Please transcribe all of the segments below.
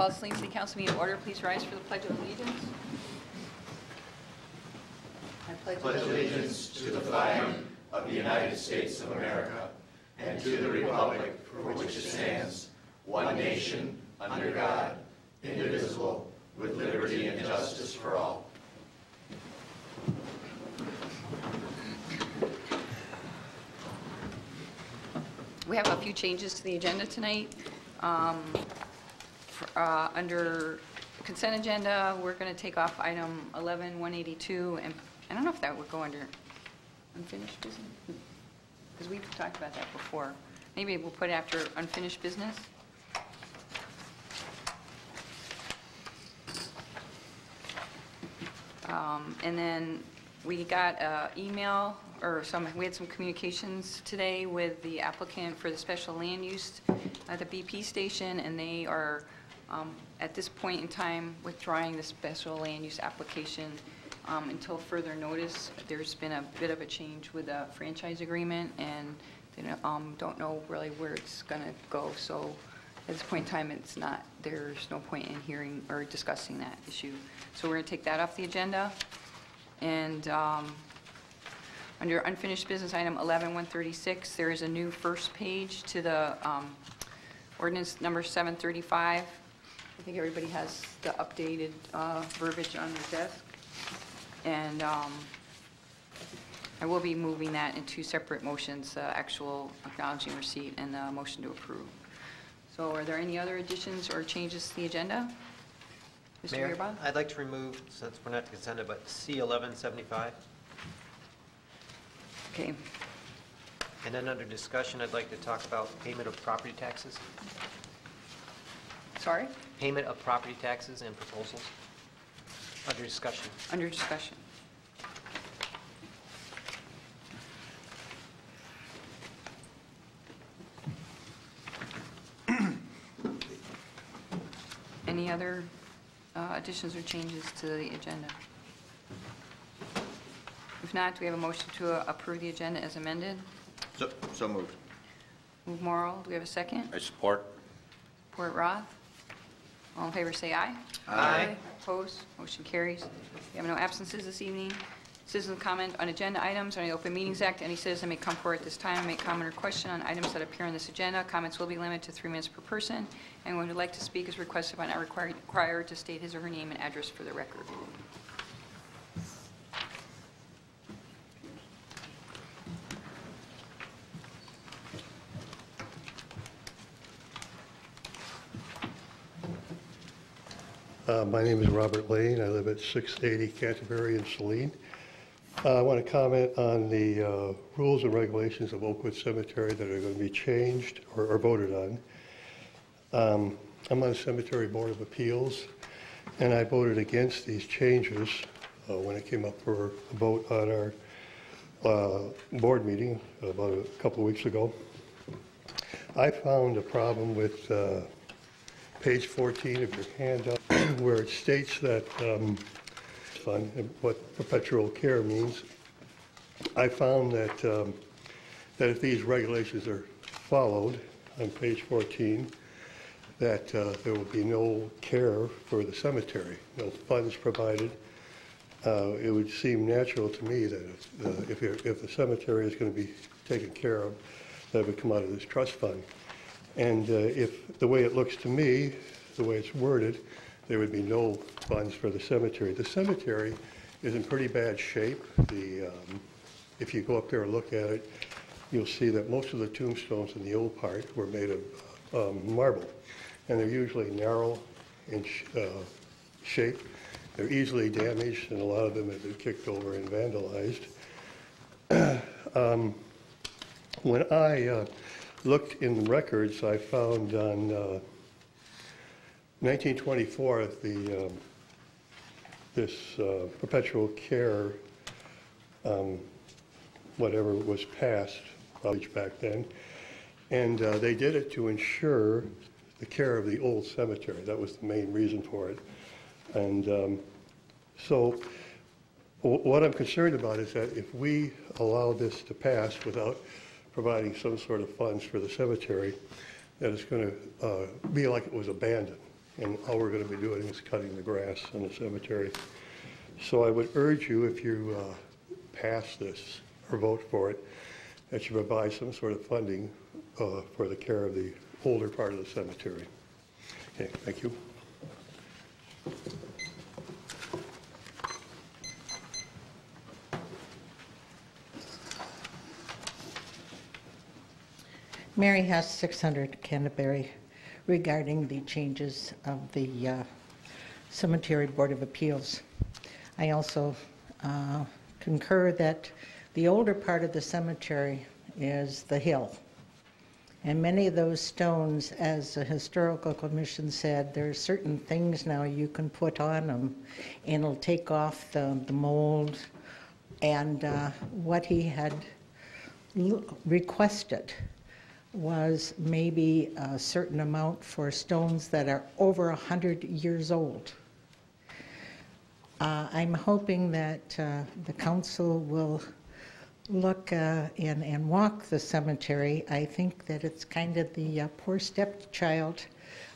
call this Saline City Council meeting order. Please rise for the Pledge of Allegiance. I pledge allegiance to the flag of the United States of America and to the republic for which it stands, one nation, under God, indivisible, with liberty and justice for all. We have a few changes to the agenda tonight. Um, uh, Under consent agenda, we're going to take off item 11, 182, and I don't know if that would go under unfinished business, because we've talked about that before. Maybe we'll put after unfinished business? Um, And then we got an email, or some, we had some communications today with the applicant for the special land use at the BP station, and they are, um, at this point in time, withdrawing the special land use application um, until further notice. There's been a bit of a change with the franchise agreement, and they don't um, don't know really where it's going to go, so at this point in time, it's not, there's no point in hearing or discussing that issue. So we're going to take that off the agenda. And um, under unfinished business item 11136, there is a new first page to the um, ordinance number 735. I think everybody has the updated uh, verbiage on their desk. And um, I will be moving that in two separate motions, the actual acknowledging receipt and the motion to approve. So are there any other additions or changes to the agenda? Mr. Mayor, Beerbauer? I'd like to remove, since we're not consented, but C 1175. Okay. And then under discussion, I'd like to talk about payment of property taxes. Sorry? Payment of property taxes and proposals. Under discussion. Under discussion. Any other uh, additions or changes to the agenda? If not, do we have a motion to uh, approve the agenda as amended? So, so moved. Move Morrow, do we have a second? I support. Support Roth. All in favor, say aye. Aye. Opposed, motion carries. We have no absences this evening. Citizen comment on agenda items under the Open Meetings Act. Any citizen may come forward at this time and make comment or question on items that appear on this agenda. Comments will be limited to three minutes per person. Anyone who'd like to speak is requested but not required required to state his or her name and address for the record. Uh, My name is Robert Lane. I live at 680 Canterbury in Saline. Uh, I want to comment on the uh, rules and regulations of Oakwood Cemetery that are going to be changed or or voted on. Um, I'm on the Cemetery Board of Appeals, and I voted against these changes uh, when it came up for a vote on our uh, board meeting about a couple of weeks ago. I found a problem with uh, page 14 of your handout, where it states that, um, what perpetual care means. I found that, um, that if these regulations are followed on page 14, that uh, there will be no care for the cemetery, no funds provided. Uh, It would seem natural to me that uh, if, if the cemetery is going to be taken care of, that it would come out of this trust fund. And uh, if, the way it looks to me, the way it's worded, there would be no funds for the cemetery. The cemetery is in pretty bad shape. The, um, if you go up there and look at it, you'll see that most of the tombstones in the old part were made of um, marble. And they're usually narrow in sh- uh, shape. They're easily damaged, and a lot of them have been kicked over and vandalized. Um, When I uh, looked in the records, I found on uh, 1924, the, um, this uh, perpetual care, um, whatever was passed, back then, and uh, they did it to ensure the care of the old cemetery. That was the main reason for it. And um, so wh- what I'm concerned about is that if we allow this to pass without providing some sort of funds for the cemetery, that it's going to be like it was abandoned. And all we're going to be doing is cutting the grass in the cemetery. So I would urge you, if you uh, pass this or vote for it, that you provide some sort of funding uh, for the care of the older part of the cemetery. Okay, thank you. Mary has 600 Canterbury, regarding the changes of the uh, Cemetery Board of Appeals. I also uh, concur that the older part of the cemetery is the hill. And many of those stones, as the Historical Commission said, there are certain things now you can put on them, and it'll take off the the mold. And uh, what he had requested was maybe a certain amount for stones that are over 100 years old. Uh, I'm hoping that uh, the council will look uh, and and walk the cemetery. I think that it's kind of the uh, poor stepchild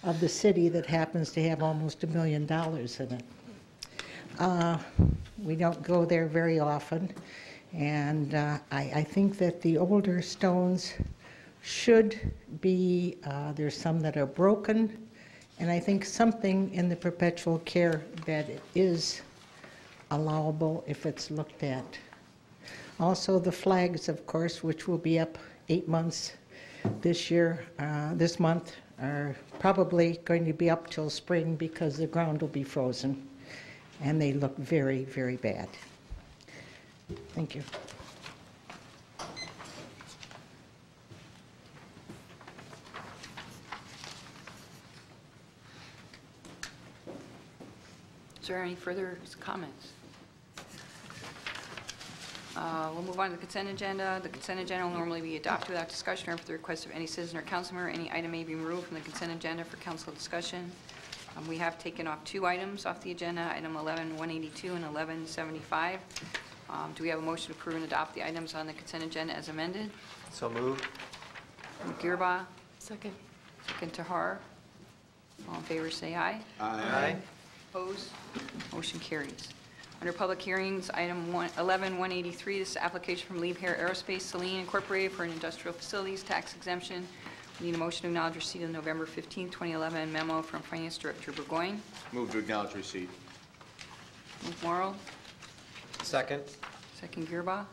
of the city that happens to have almost a million dollars in it. Uh, We don't go there very often, and uh, I I think that the older stones should be, uh, there's some that are broken, and I think something in the perpetual care that is allowable if it's looked at. Also, the flags, of course, which will be up eight months this year, uh, this month, are probably going to be up till spring because the ground will be frozen, and they look very, very bad. Thank you. Is there any further comments? Uh, We'll move on to the consent agenda. The consent agenda will normally be adopted without discussion or if the request of any citizen or council member, any item may be removed from the consent agenda for council discussion. Um, We have taken off two items off the agenda, item 11-182 and 11-75. Um, Do we have a motion to approve and adopt the items on the consent agenda as amended? So moved. From Gearba, Second. second Tahar. All in favor, say aye. Aye. Opposed? Motion carries. Under public hearings, item one- 11-183, this is application from Liebherr Aerospace Saline Incorporated for an industrial facilities tax exemption. We Need a motion to acknowledge receipt of November 15, 2011 memo from Finance Director Burgoyne. Move to acknowledge receipt. Move Morrow, Second. second Gearba.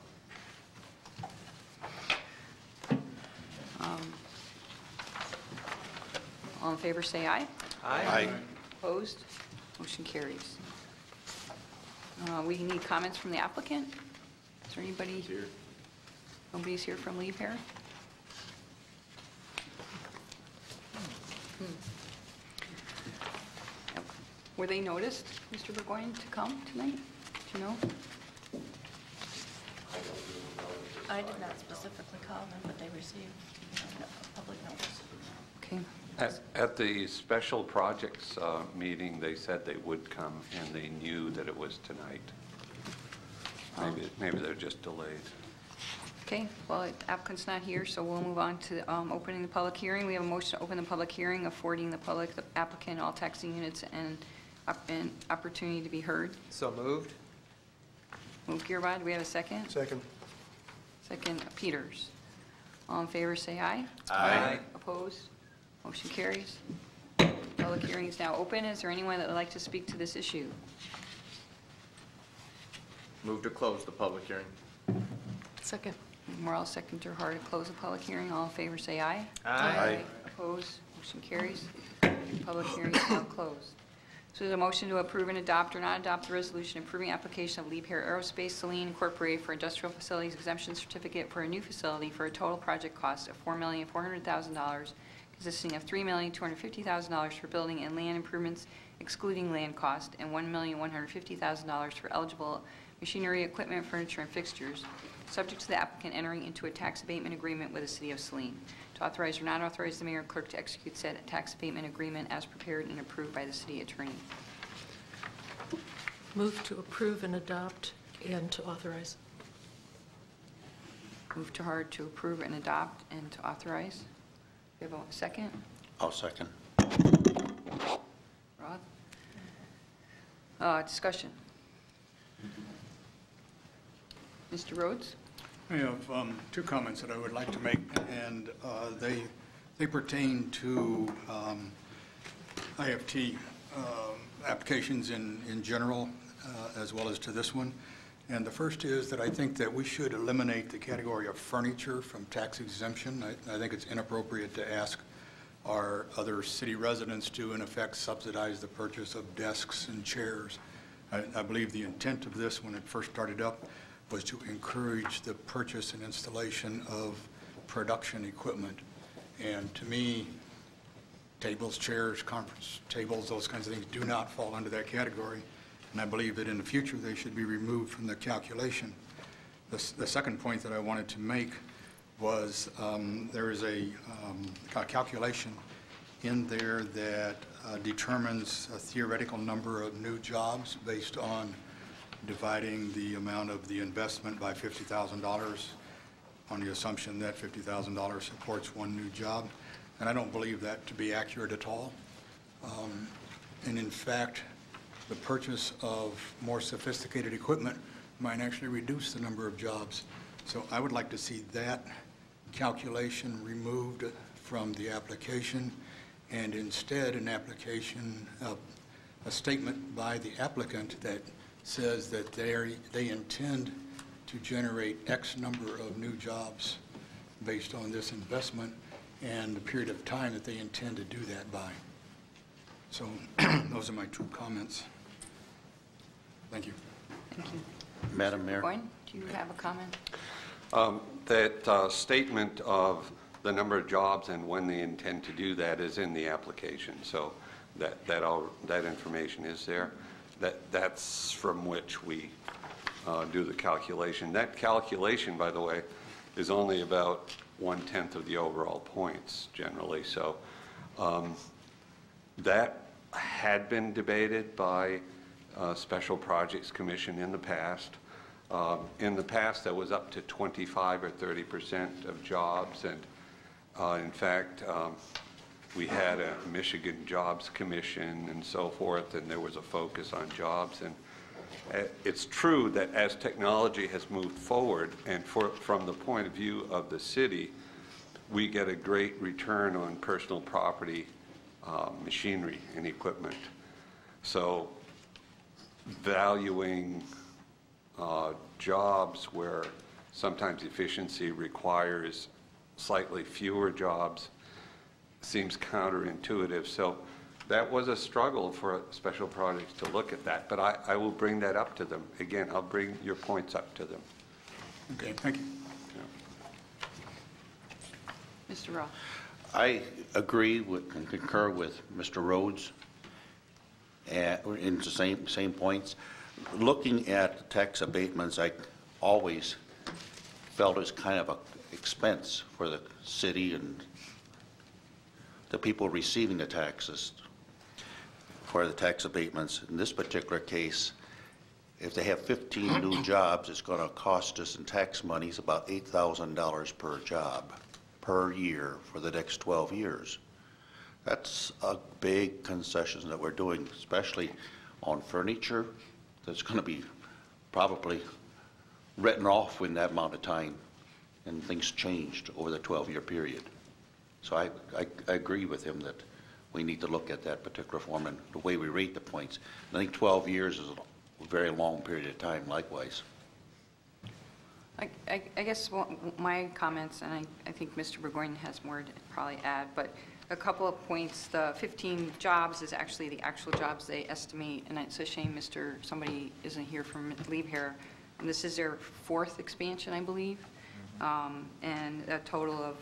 Um, All in favor, say aye. aye. Opposed? Motion carries. Uh, We need comments from the applicant. Is there anybody? Here. Nobody's here from Liebherr? Were they noticed, Mr. Burgoyne, to come tonight? Do you know? I did not specifically call them, but they received a public notice. Okay. At at the special projects uh, meeting, they said they would come, and they knew that it was tonight. Maybe, maybe they're just delayed. Okay, well, the applicant's not here, so we'll move on to um, opening the public hearing. We have a motion to open the public hearing, affording the public, the applicant, all taxing units and an opportunity to be heard. So moved. Move Gearby, do we have a second? Second. Second, Peters. All in favor, say aye. Aye. Opposed? Motion carries. Public hearing is now open. Is there anyone that would like to speak to this issue? Move to close the public hearing. Second. Morales, second, Hard to close the public hearing. All in favor, say aye. Aye. Opposed? Motion carries. Public hearing is now closed. So there's a motion to approve and adopt or not adopt the resolution approving application of Liebherr Aerospace Saline Incorporated for industrial facilities exemption certificate for a new facility for a total project cost of $4,400,000, consisting of $3,250,000 for building and land improvements excluding land cost, and $1,150,000 for eligible machinery, equipment, furniture, and fixtures, subject to the applicant entering into a tax abatement agreement with the city of Saline. To authorize or not authorize the mayor or clerk to execute said tax abatement agreement as prepared and approved by the city attorney. Move to approve and adopt and to authorize. Move to hard to approve and adopt and to authorize. We have a second? I'll second. Uh, Discussion. Mr. Rhodes? I have um, two comments that I would like to make, and uh, they they pertain to um, IFT um, applications in in general, uh, as well as to this one. And the first is that I think that we should eliminate the category of furniture from tax exemption. I I think it's inappropriate to ask our other city residents to, in effect, subsidize the purchase of desks and chairs. I I believe the intent of this, when it first started up, was to encourage the purchase and installation of production equipment. And to me, tables, chairs, conference tables, those kinds of things do not fall under that category. And I believe that in the future, they should be removed from the calculation. The, the second point that I wanted to make was um, there is a um, ca- calculation in there that uh, determines a theoretical number of new jobs based on dividing the amount of the investment by $50,000 on the assumption that $50,000 supports one new job. And I don't believe that to be accurate at all. Um, And in fact, the purchase of more sophisticated equipment might actually reduce the number of jobs. So I would like to see that calculation removed from the application, and instead an application, uh, a statement by the applicant that says that they're, they intend to generate X number of new jobs based on this investment and the period of time that they intend to do that by. So those are my two comments. Thank you. Thank you. Madam Mayor? Boyne, do you have a comment? Um, That uh, statement of the number of jobs and when they intend to do that is in the application, so that, that all, that information is there. That, that's from which we uh, do the calculation. That calculation, by the way, is only about one-tenth of the overall points generally, so um, that had been debated by uh, Special Projects Commission in the past. Um, In the past, that was up to 25 or 30 percent of jobs, and uh, in fact, um, we had a Michigan Jobs Commission and so forth, and there was a focus on jobs. And uh, it's true that as technology has moved forward, and for, from the point of view of the city, we get a great return on personal property, uh, machinery and equipment. So valuing uh, jobs where sometimes efficiency requires slightly fewer jobs seems counterintuitive. So that was a struggle for special projects to look at that, but I, I will bring that up to them. Again, I'll bring your points up to them. Okay, thank you. Mr. Roth? I agree with and concur with Mr. Rhodes in the same, same points. Looking at tax abatements, I always felt it's kind of an expense for the city and the people receiving the taxes for the tax abatements. In this particular case, if they have 15 new jobs, it's going to cost us in tax monies about $8,000 per job per year for the next 12 years. That's a big concession that we're doing, especially on furniture that's going to be probably written off in that amount of time, and things changed over the 12-year period. So I, I, I agree with him that we need to look at that particular form and the way we rate the points. I think 12 years is a very long period of time likewise. I- I I guess my comments, and I I think Mr. Burgoyne has more to probably add, but a couple of points. The 15 jobs is actually the actual jobs they estimate, and it's a shame Mr., somebody isn't here from Liebherr. And this is their fourth expansion, I believe, Um, and a total of,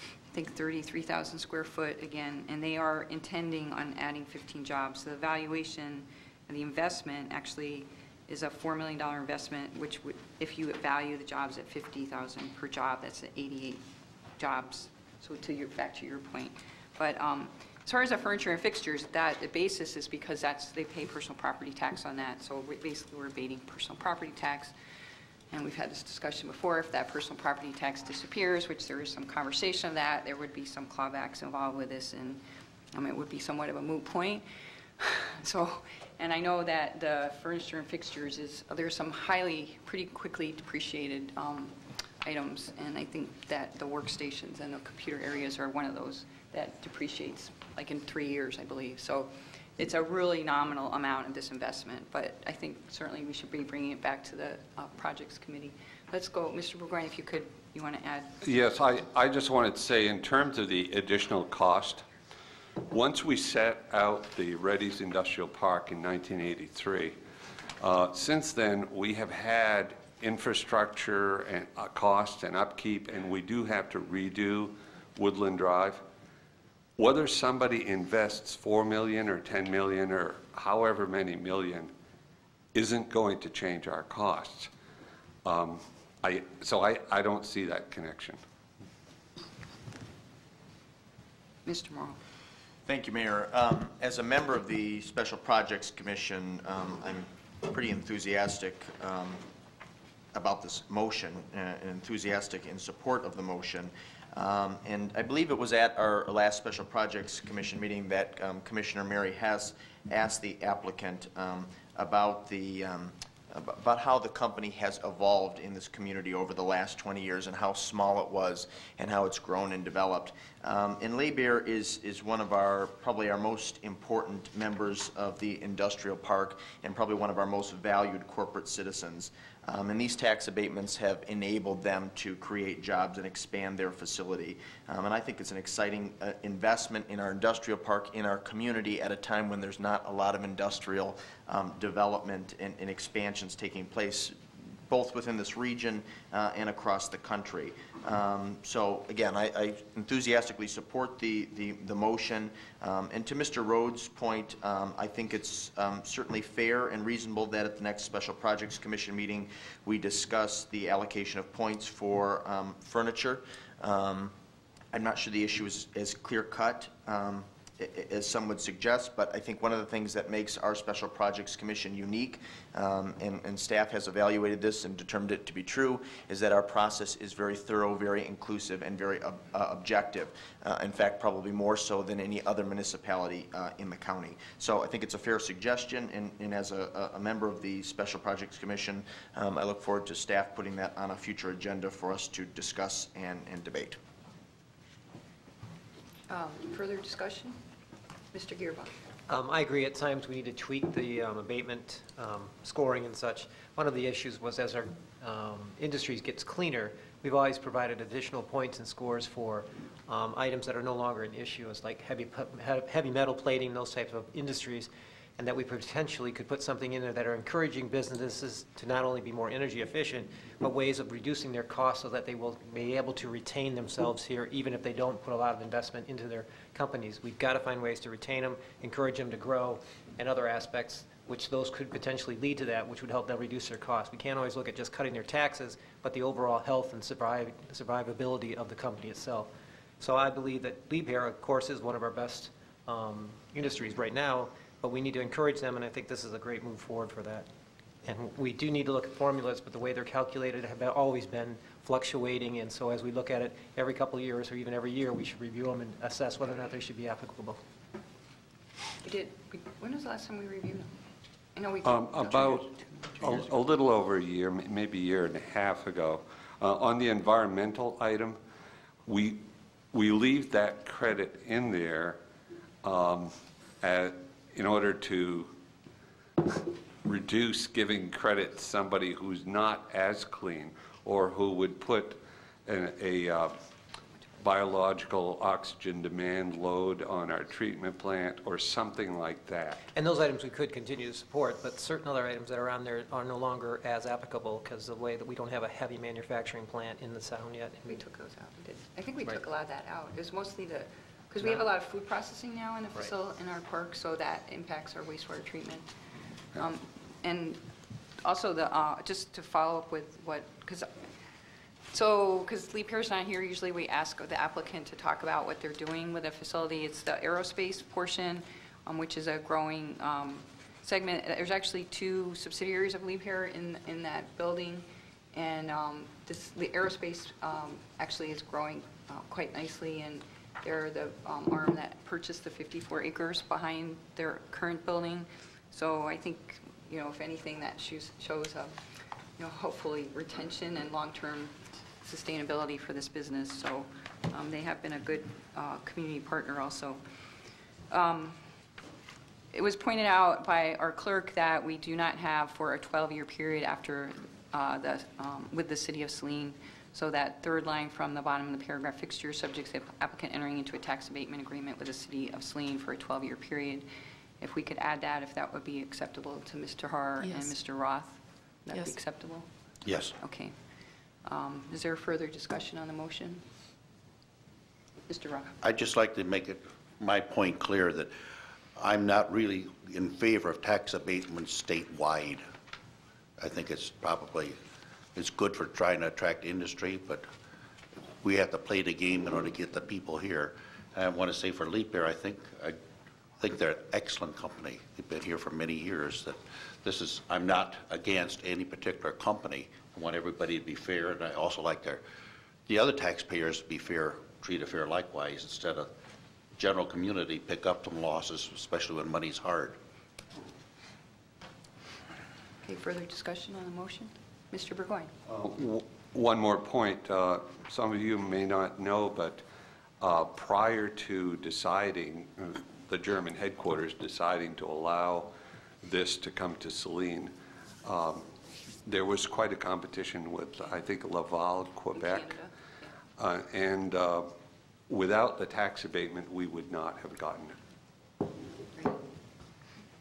I think, 33,000 square foot again, and they are intending on adding 15 jobs. So the valuation and the investment actually is a $4 million investment, which would, if you value the jobs at 50,000 per job, that's at 88 jobs. So to your, back to your point. But um, as far as the furniture and fixtures, that, the basis is because that's, they pay personal property tax on that. So we- basically, we're abating personal property tax. And we've had this discussion before, if that personal property tax disappears, which there is some conversation of that, there would be some clawbacks involved with this, and um, it would be somewhat of a moot point. So And I know that the furniture and fixtures is, there's some highly, pretty quickly depreciated um, items, and I think that the workstations and the computer areas are one of those that depreciates, like in three years, I believe. So it's a really nominal amount of this investment, but I think certainly we should be bringing it back to the uh, Projects Committee. Let's go, Mr. Burgoyne, if you could, you want to add? Yes, I, I just wanted to say, in terms of the additional cost, once we set out the Reddy's Industrial Park in 1983, uh, since then, we have had infrastructure and uh, costs and upkeep, and we do have to redo Woodland Drive. Whether somebody invests 4 million or 10 million or however many million isn't going to change our costs. Um, I, so I, I don't see that connection. Mr. Morrow? Thank you, Mayor. Um, As a member of the Special Projects Commission, um, I'm pretty enthusiastic um, about this motion, uh, and enthusiastic in support of the motion. Um, And I believe it was at our last Special Projects Commission meeting that um, Commissioner Mary Hess asked the applicant um, about the, about how the company has evolved in this community over the last 20 years and how small it was and how it's grown and developed. Um, And Liebherr is, is one of our, probably our most important members of the industrial park and probably one of our most valued corporate citizens. Um, And these tax abatements have enabled them to create jobs and expand their facility. Um, And I think it's an exciting uh, investment in our industrial park, in our community, at a time when there's not a lot of industrial um, development and and expansions taking place, both within this region uh, and across the country. Um, So again, I I enthusiastically support the, the the motion. Um, And to Mr. Rhodes' point, um, I think it's um, certainly fair and reasonable that at the next Special Projects Commission meeting, we discuss the allocation of points for um, furniture. Um, I'm not sure the issue is as clear-cut um, a- a- as some would suggest, but I think one of the things that makes our Special Projects Commission unique, um, and and staff has evaluated this and determined it to be true, is that our process is very thorough, very inclusive, and very ob- uh, objective. Uh, In fact, probably more so than any other municipality uh, in the county. So I think it's a fair suggestion, and and as a a- member of the Special Projects Commission, um, I look forward to staff putting that on a future agenda for us to discuss and and debate. Um, Further discussion? Mr. Gearba? Um, I agree, at times we need to tweak the um, abatement um, scoring and such. One of the issues was as our um, industries gets cleaner, we've always provided additional points and scores for um, items that are no longer an issue, as like heavy, heavy metal plating, those types of industries, and that we potentially could put something in there that are encouraging businesses to not only be more energy efficient, but ways of reducing their costs so that they will be able to retain themselves here, even if they don't put a lot of investment into their companies. We've got to find ways to retain them, encourage them to grow, and other aspects, which those could potentially lead to that, which would help them reduce their costs. We can't always look at just cutting their taxes, but the overall health and survivability of the company itself. So I believe that Liebherr, of course, is one of our best um, industries right now, but we need to encourage them, and I think this is a great move forward for that. And we do need to look at formulas, but the way they're calculated have always been fluctuating, and so as we look at it every couple of years, or even every year, we should review them and assess whether or not they should be applicable. We did, we- when was the last time we reviewed them? I know we. Um, About a a little over a year, maybe a year and a half ago, uh, on the environmental item, we, we leave that credit in there um, at- in order to reduce giving credit to somebody who's not as clean or who would put an- a uh, biological oxygen demand load on our treatment plant or something like that. And those items we could continue to support, but certain other items that are on there are no longer as applicable because the way that we don't have a heavy manufacturing plant in the sound yet. We took those out. We did. I think we Right. took a lot of that out. It was mostly the, because we have a lot of food processing now in the facility, in our park, so that impacts our wastewater treatment. Um, And also the, uh, just to follow up with what, because, so, because Liebherr's not here, usually we ask the applicant to talk about what they're doing with the facility. It's the aerospace portion, um, which is a growing um, segment. There's actually two subsidiaries of Liebherr's in, in that building. And um, this, the aerospace um, actually is growing uh, quite nicely, and they're the um, arm that purchased the 54 acres behind their current building. So I think, you know, if anything, that shows, shows, um, you know, hopefully retention and long-term sustainability for this business. So um, they have been a good uh, community partner also. Um, It was pointed out by our clerk that we do not have for a 12-year period after uh, the, um, with the city of Saline. So that third line from the bottom of the paragraph, fixture subject to applicant entering into a tax abatement agreement with the city of Saline for a 12-year period. If we could add that, if that would be acceptable to Mr. Har and Yes. Mr. Roth? That'd be Yes. acceptable? Yes. Okay. Um, Is there further discussion on the motion? Mr. Roth? I'd just like to make it, my point clear that I'm not really in favor of tax abatement statewide. I think it's probably, it's good for trying to attract industry, but we have to play the game in order to get the people here. And I want to say for Liebherr, I think, I think they're an excellent company. They've been here for many years, that this is, I'm not against any particular company. I want everybody to be fair, and I also like their, the other taxpayers to be fair, treated fair likewise, instead of general community pick up some losses, especially when money's hard. Okay, further discussion on the motion? Mr. Burgoyne? W- One more point. Uh, Some of you may not know, but uh, prior to deciding, uh, the German headquarters deciding to allow this to come to Saline, um, there was quite a competition with, I think, Laval, Quebec. Uh, And uh, without the tax abatement, we would not have gotten it.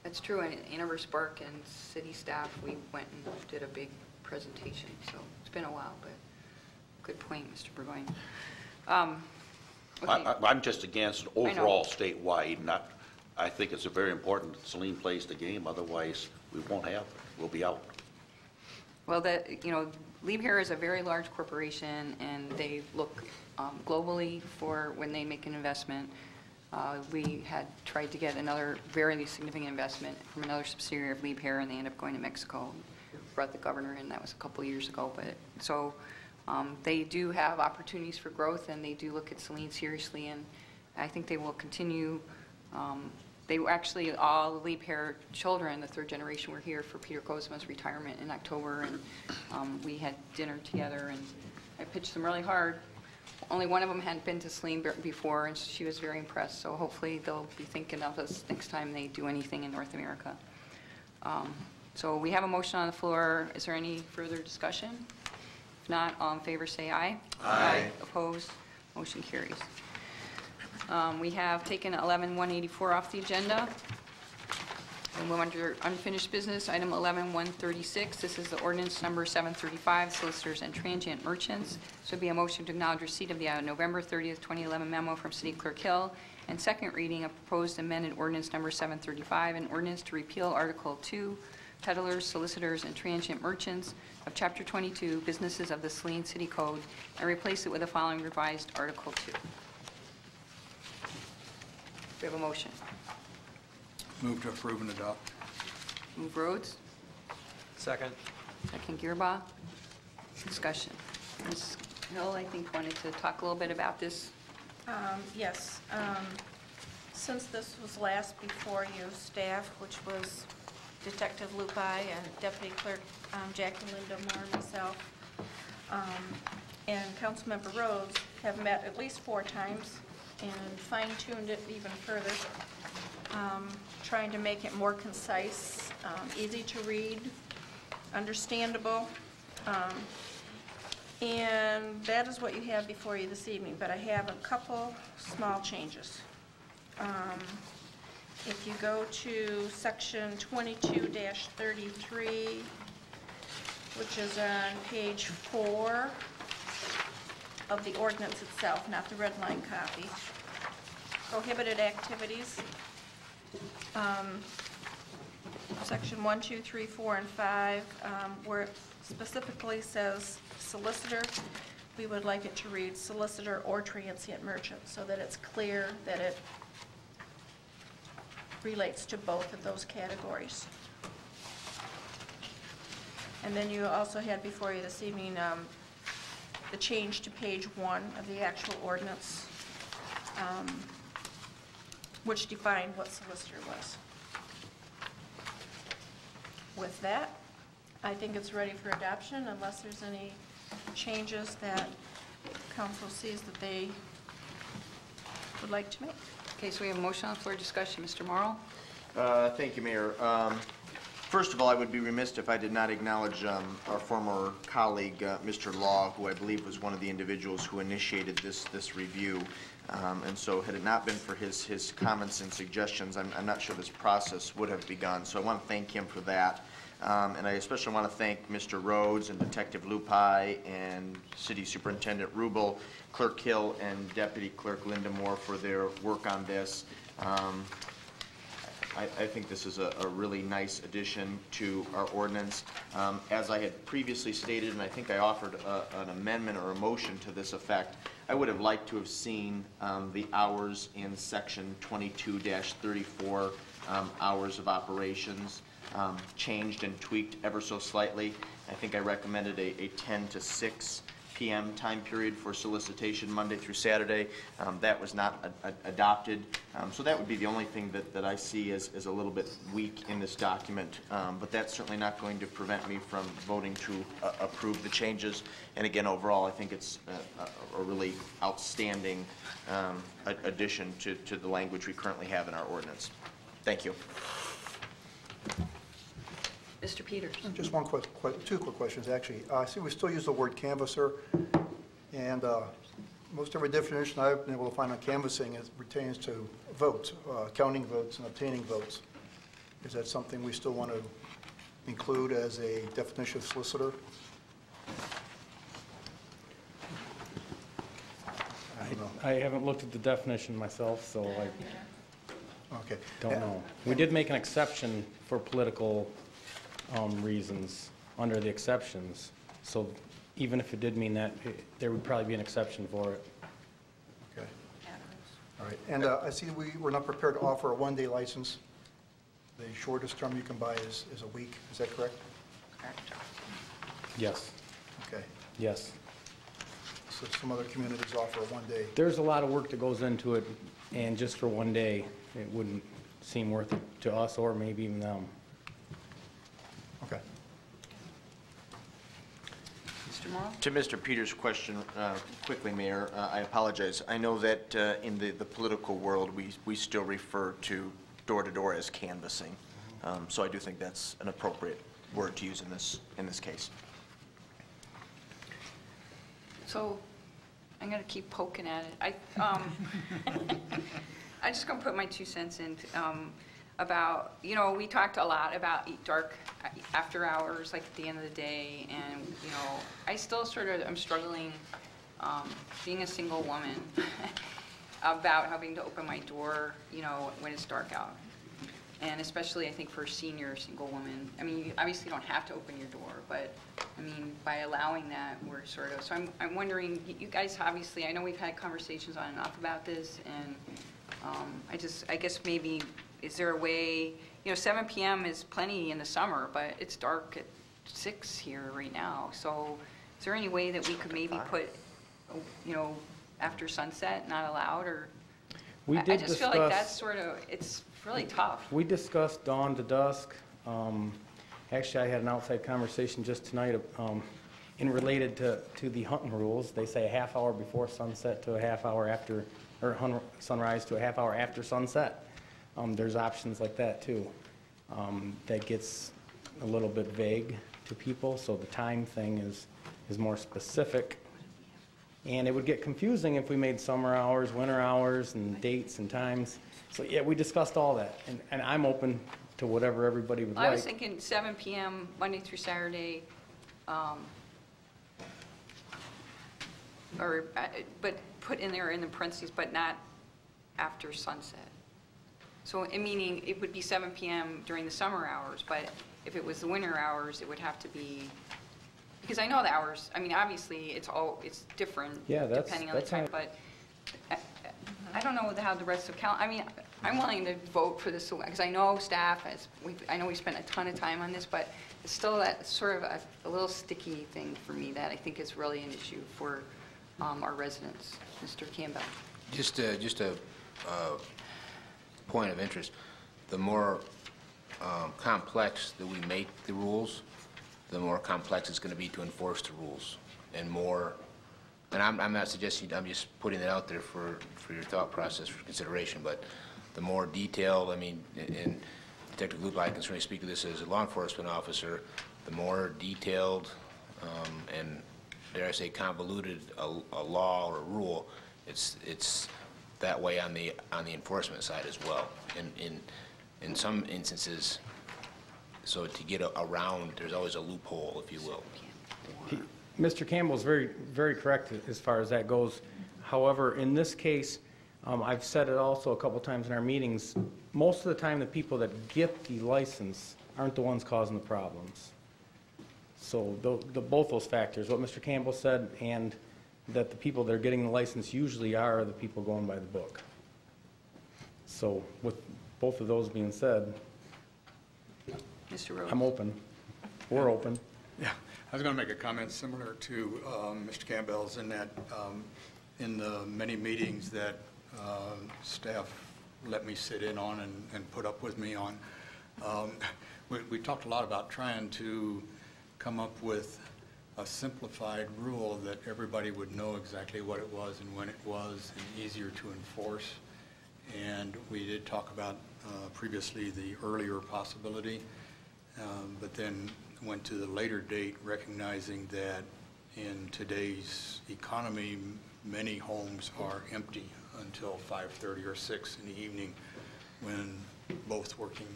That's true, and Ann Arbor Spark and city staff, we went and did a big presentation, so it's been a while, but good point, Mr. Burgoyne. Um, I- Okay, I- I'm just against overall statewide, not, I think it's a very important Saline plays the game, otherwise we won't have, we'll be out. well, that, you know, Liebherr is a very large corporation, and they look um, globally for when they make an investment. Uh, We had tried to get another very significant investment from another subsidiary of Liebherr, and they ended up going to Mexico. Brought the governor in, that was a couple years ago, but, so um, they do have opportunities for growth, and they do look at Saline seriously, and I think they will continue. um, They were actually, all the Liebherr children, the third generation, were here for Peter Kozma's retirement in October, and um, we had dinner together, and I pitched them really hard. Only one of them hadn't been to Saline before, and she was very impressed, so hopefully they'll be thinking of us next time they do anything in North America. Um, So we have a motion on the floor. Is there any further discussion? If not, all in favor, say aye. Aye. Opposed? Motion carries. Um, We have taken 11184 off the agenda. And we're under unfinished business, item 11136. This is the ordinance number 735, solicitors and transient merchants. Would be a motion to acknowledge receipt of the uh, November 30th, 2011 memo from City Clerk Hill, and second reading of proposed amended ordinance number 735, an ordinance to repeal Article 2, peddlers, solicitors, and transient merchants of Chapter 22, businesses of the Saline City Code, and replace it with the following revised Article 2. Do we have a motion? Move to approve and adopt. Move Rhodes. Second? Second Gearba. Discussion. Ms. Hill, I think, wanted to talk a little bit about this. Um, Yes. um, Since this was last before you, staff, which was Detective Lupi and Deputy Clerk um, Jackie Lindomore, and myself, um, and Councilmember Rhodes have met at least four times and fine-tuned it even further, um, trying to make it more concise, um, easy to read, understandable. um, and that is what you have before you this evening, but I have a couple small changes. If you go to section 22-33, which is on page four of the ordinance itself, not the red line copy, prohibited activities, um, section one, two, three, four, and 5, um, where it specifically says solicitor, we would like it to read solicitor or transient merchant, so that it's clear that it relates to both of those categories. And then you also had before you this evening um, the change to page one of the actual ordinance, um, which defined what solicitor was. with that, I think it's ready for adoption unless there's any changes that council sees that they would like to make. Okay, so we have a motion on the floor, discussion. Mr. Morrow? Uh, Thank you, Mayor. Um, First of all, I would be remiss if I did not acknowledge um, our former colleague, uh, Mr. Law, who I believe was one of the individuals who initiated this, this review. Um, And so had it not been for his, his comments and suggestions, I'm, I'm not sure this process would have begun. So I want to thank him for that. Um, And I especially want to thank Mr. Rhodes and Detective Lupai and City Superintendent Rubel, Clerk Hill, and Deputy Clerk Linda Moore for their work on this. Um, I, I think this is a, a really nice addition to our ordinance. Um, As I had previously stated, and I think I offered a- an amendment or a motion to this effect, I would have liked to have seen um, the hours in section twenty-two thirty-four, um, hours of operations, um, changed and tweaked ever so slightly. I think I recommended a, a ten to six PM time period for solicitation, Monday through Saturday. Um, That was not a- a- adopted. Um, So that would be the only thing that, that I see as, as a little bit weak in this document. Um, But that's certainly not going to prevent me from voting to uh, approve the changes. And again, overall, I think it's a- a, a really outstanding um, addition to, to the language we currently have in our ordinance. Thank you. Mr. Peters? Just one quick, quick- two quick questions, actually. Uh, I see we still use the word canvasser, and uh, most every definition I've been able to find on canvassing is pertains to votes, uh, counting votes and obtaining votes. Is that something we still want to include as a definition of solicitor? I. I haven't looked at the definition myself, so I Okay. don't know. We did make an exception for political um, reasons under the exceptions, so even if it did mean that, it- there would probably be an exception for it. Okay. All right. And uh, I see we were not prepared to offer a one-day license. The shortest term you can buy is, is a week. Is that correct? Yes, Okay. yes. So some other communities offer a one-day. There's a lot of work that goes into it, and just for one day, it wouldn't seem worth it to us or maybe even them. Okay. Mr. Morrow? To Mr. Peters' question, uh, quickly, Mayor, uh, I apologize. I know that uh, in the, the political world, we, we still refer to door-to-door as canvassing. Um, So I do think that's an appropriate word to use in this, in this case. So I'm going to keep poking at it. I, um, I'm just going to put my two cents in um, about, you know, we talked a lot about dark uh, after hours, like at the end of the day, and, you know, I still sort of, I'm struggling, um, being a single woman, about having to open my door, you know, when it's dark out. And especially, I think, for a senior single woman. I mean, you obviously don't have to open your door, but, I mean, by allowing that, we're sort of, so I'm, I'm wondering, you guys obviously, I know we've had conversations on and off about this, and um, I just, I guess maybe, is there a way, you know, 7 PM is plenty in the summer, but it's dark at 6 here right now. So is there any way that we could maybe put, you know, after sunset, not allowed, or? We I- I did just feel like that's sort of, it's really tough. We discussed dawn to dusk. Um, Actually, I had an outside conversation just tonight um, in related to, to the hunting rules. They say a half hour before sunset to a half hour after, or sunrise to a half hour after sunset. Um, There's options like that, too. Um, That gets a little bit vague to people, so the time thing is, is more specific. And it would get confusing if we made summer hours, winter hours, and dates and times. So, yeah, we discussed all that, and, and I'm open to whatever everybody would I was thinking 7 PM, Monday through Saturday, um, or, uh, but put in there in the parentheses, but not after sunset. So, meaning, it would be 7 PM during the summer hours, but if it was the winter hours, it would have to be, because I know the hours, I mean, obviously, it's all, it's different Yeah, that's- depending on the that's time, but I- I don't know how the rest of Cal, I mean, I'm willing to vote for this, because I know staff has, we, I know we spent a ton of time on this, but it's still that sort of a, a little sticky thing for me that I think is really an issue for um, our residents. Mr. Campbell? Just a, just a uh, point of interest, the more um, complex that we make the rules, the more complex it's going to be to enforce the rules. And more, and I'm, I'm not suggesting, I'm just putting it out there for, for your thought process for consideration, but the more detailed, I mean, and Detective Lupe, I can certainly speak to this as a law enforcement officer, the more detailed um, and, dare I say, convoluted a, a law or a rule, it's, it's that way on the, on the enforcement side as well. In, in, in some instances, so to get a- around, there's always a loophole, if you will. Mr. Campbell is very, very correct as far as that goes. However, in this case, um, I've said it also a couple times in our meetings, most of the time, the people that get the license aren't the ones causing the problems. So the, the, both those factors, what Mr. Campbell said, and that the people that are getting the license usually are the people going by the book. So with both of those being said, Mr. Rhodes? I'm open. We're open. Yeah, I was going to make a comment similar to um, Mr. Campbell's in that, um, in the many meetings that uh, staff let me sit in on and, and put up with me on, um, we, we talked a lot about trying to come up with a simplified rule that everybody would know exactly what it was and when it was and easier to enforce. And we did talk about uh, previously the earlier possibility, um, but then went to the later date recognizing that in today's economy, many homes are empty until 5:30 or 6 in the evening when both working,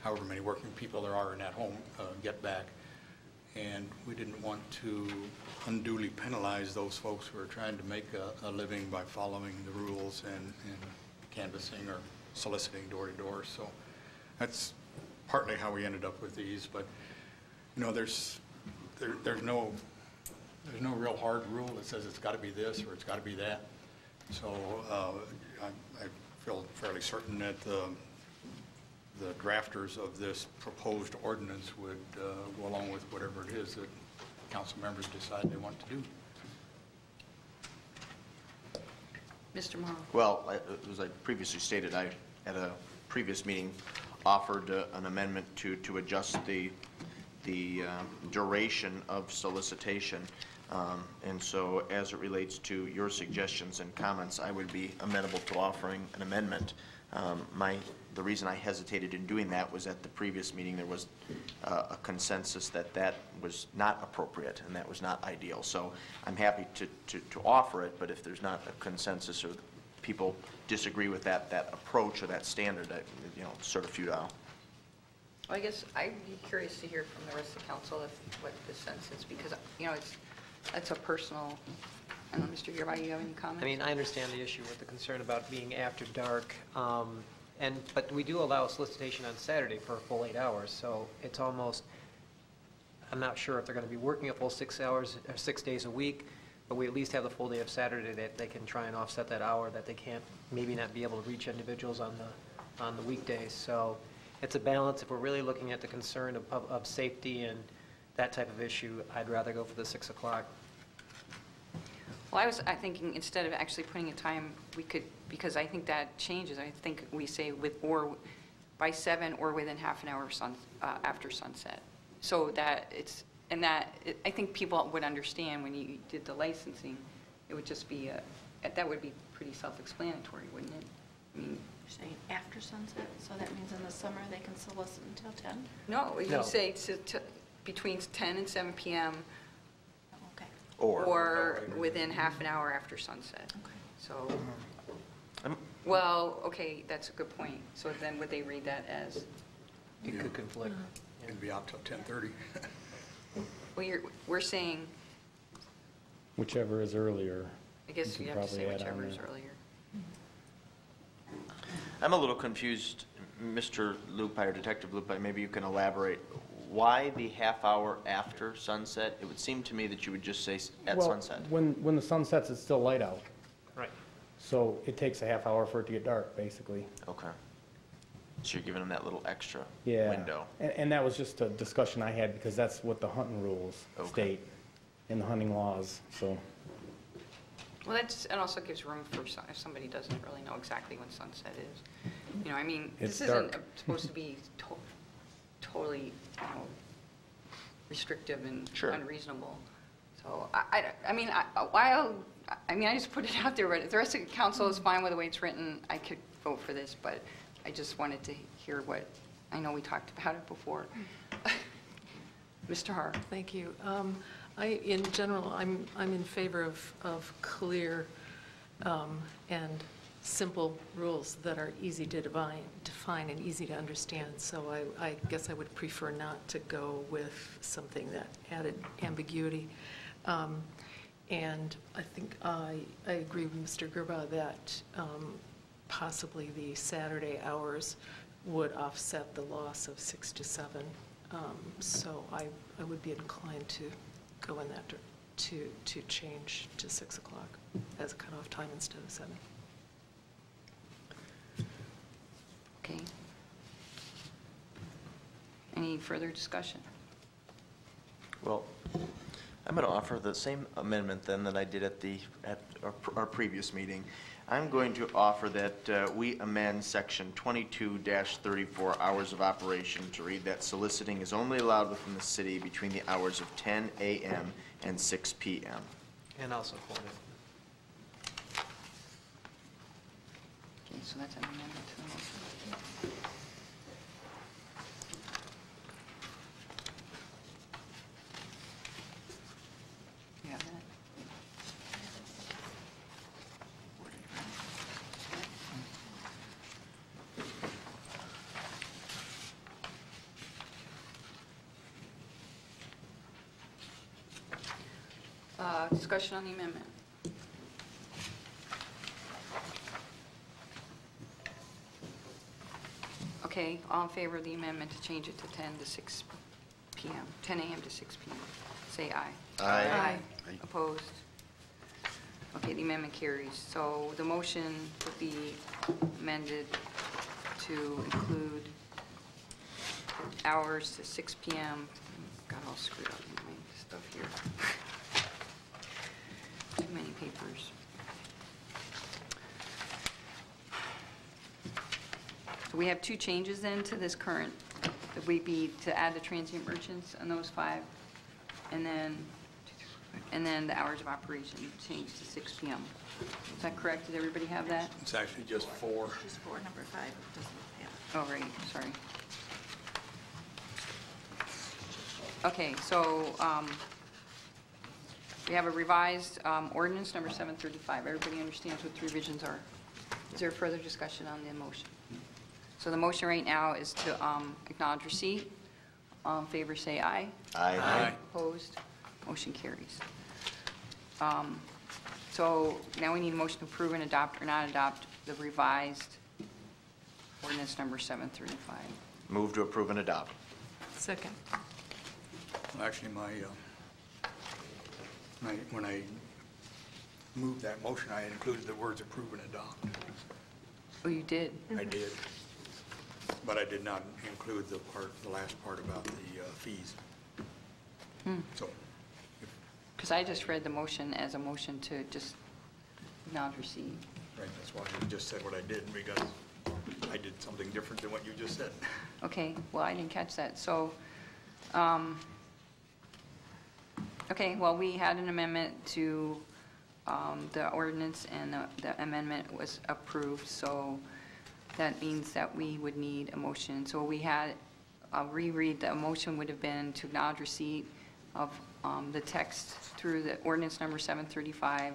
however many working people there are in that home, uh, get back. And we didn't want to unduly penalize those folks who are trying to make a, a living by following the rules and, and canvassing or soliciting door to door. So that's partly how we ended up with these, but, you know, there's, there, there's no, there's no real hard rule that says it's got to be this or it's got to be that. So uh, I, I feel fairly certain that the, the drafters of this proposed ordinance would uh, go along with whatever it is that council members decide they want to do. Mr. Morrow? Well, I- as I previously stated, I, at a previous meeting, offered uh, an amendment to, to adjust the, the um, duration of solicitation. Um, And so as it relates to your suggestions and comments, I would be amenable to offering an amendment. Um, My, the reason I hesitated in doing that was at the previous meeting, there was uh, a consensus that that was not appropriate and that was not ideal. So I'm happy to, to, to offer it, but if there's not a consensus or people disagree with that, that approach or that standard, I- you know, it's sort of futile. Well, I guess I'd be curious to hear from the rest of the council if, what the sense is, because, you know, it's, that's a personal, I don't know, Mr. Gearby, you have any comments? I mean, I understand the issue with the concern about being after dark, um, and, but we do allow solicitation on Saturday for a full eight hours, so it's almost, I'm not sure if they're going to be working a full six hours, or six days a week, but we at least have the full day of Saturday that they can try and offset that hour that they can't, maybe not be able to reach individuals on the, on the weekdays. So it's a balance. If we're really looking at the concern of, pub- of safety and that type of issue, I'd rather go for the 6 o'clock. Well, I was, I thinking, instead of actually putting a time, we could, because I think that changes, I think we say with, or by seven, or within half an hour sun, uh, after sunset. So that it's, and that, it- I think people would understand when you did the licensing, it would just be, a- that would be pretty self-explanatory, wouldn't it? I mean, You're saying after sunset, so that means in the summer they can solicit until 10? no, you No. say to- to- between 10 and 7 PM, Okay, Or, or within half an hour after sunset. okay. So, uh-huh. I'm- well, okay, that's a good point. So then would they read that as, It could conflict. Uh-huh. It'd be out till 10:30. well, you're, we're saying, Whichever is earlier. I guess could you have to say probably add on whichever is there. earlier. I'm a little confused, Mr. Lupi or Detective Lupi, maybe you can elaborate. Why the half hour after sunset? It would seem to me that you would just say s- at Well, sunset. When, when the sun sets, it's still light out. Right. So it takes a half hour for it to get dark, basically. Okay. So you're giving them that little extra Yeah. window. And, and that was just a discussion I had because that's what the hunting rules Okay. state in the hunting laws, so. Well, that's, it also gives room for, some- if somebody doesn't really know exactly when sunset is. You know, I mean, It's this isn't dark. supposed to be to- totally, you restrictive and Sure. unreasonable. So I, I, I mean, I, while, I mean, I just put it out there, but if the rest of the council is fine with the way it's written, I could vote for this, but I just wanted to hear what, I know we talked about it before. Mr. Har? Thank you. Um, I, in general, I'm, I'm in favor of, of clear um, and simple rules that are easy to define, define and easy to understand. So I, I guess I would prefer not to go with something that added ambiguity. Um, And I think I, I agree with Mr. Gerba that um, possibly the Saturday hours would offset the loss of six to seven. Um, So I, I would be inclined to go in that, to, to change to 6 o'clock as a cutoff time instead of 7. Okay. Any further discussion? Well, I'm going to offer the same amendment then that I did at the, at our our previous meeting. I'm going to offer that uh, we amend section 22-34 hours of operation to read that soliciting is only allowed within the city between the hours of 10 a.m. and 6 p.m. And also support it. Okay, so that's an amendment to the motion. You have that? Uh, Discussion on the amendment. Okay, all in favor of the amendment to change it to 10 to 6 PM, 10 AM to 6 PM, say aye. Aye. Aye. Opposed? Okay, the amendment carries. So the motion would be amended to include hours to 6 PM. Got all screwed up in my stuff here. Too many papers. So we have two changes then to this current, that we be to add the transient merchants on those five, and then, and then the hours of operation change to 6 PM. Is that correct? Did everybody have that? It's actually just four. Just for number five, doesn't have. Oh, right, sorry. Okay, so um, we have a revised um, ordinance number 735. Everybody understands what the revisions are. Is there further discussion on the motion? So the motion right now is to um, acknowledge receipt. All in favor, say aye. Aye. Opposed? Motion carries. Um, So now we need a motion to approve and adopt or not adopt the revised ordinance number 735. Move to approve and adopt. Second. Well, Actually, my, uh, my, when I moved that motion, I included the words approve and adopt. Oh, you did? I did. But I did not include the part, the last part about the uh, fees. So, Because I just read the motion as a motion to just not receipt. right, that's why I just said what I did, because I did something different than what you just said. Okay, well, I didn't catch that, so, um, okay, well, we had an amendment to um, the ordinance, and the- amendment was approved, so that means that we would need a motion. So we had, I'll reread, the motion would have been to acknowledge receipt of um, the text through the ordinance number 735,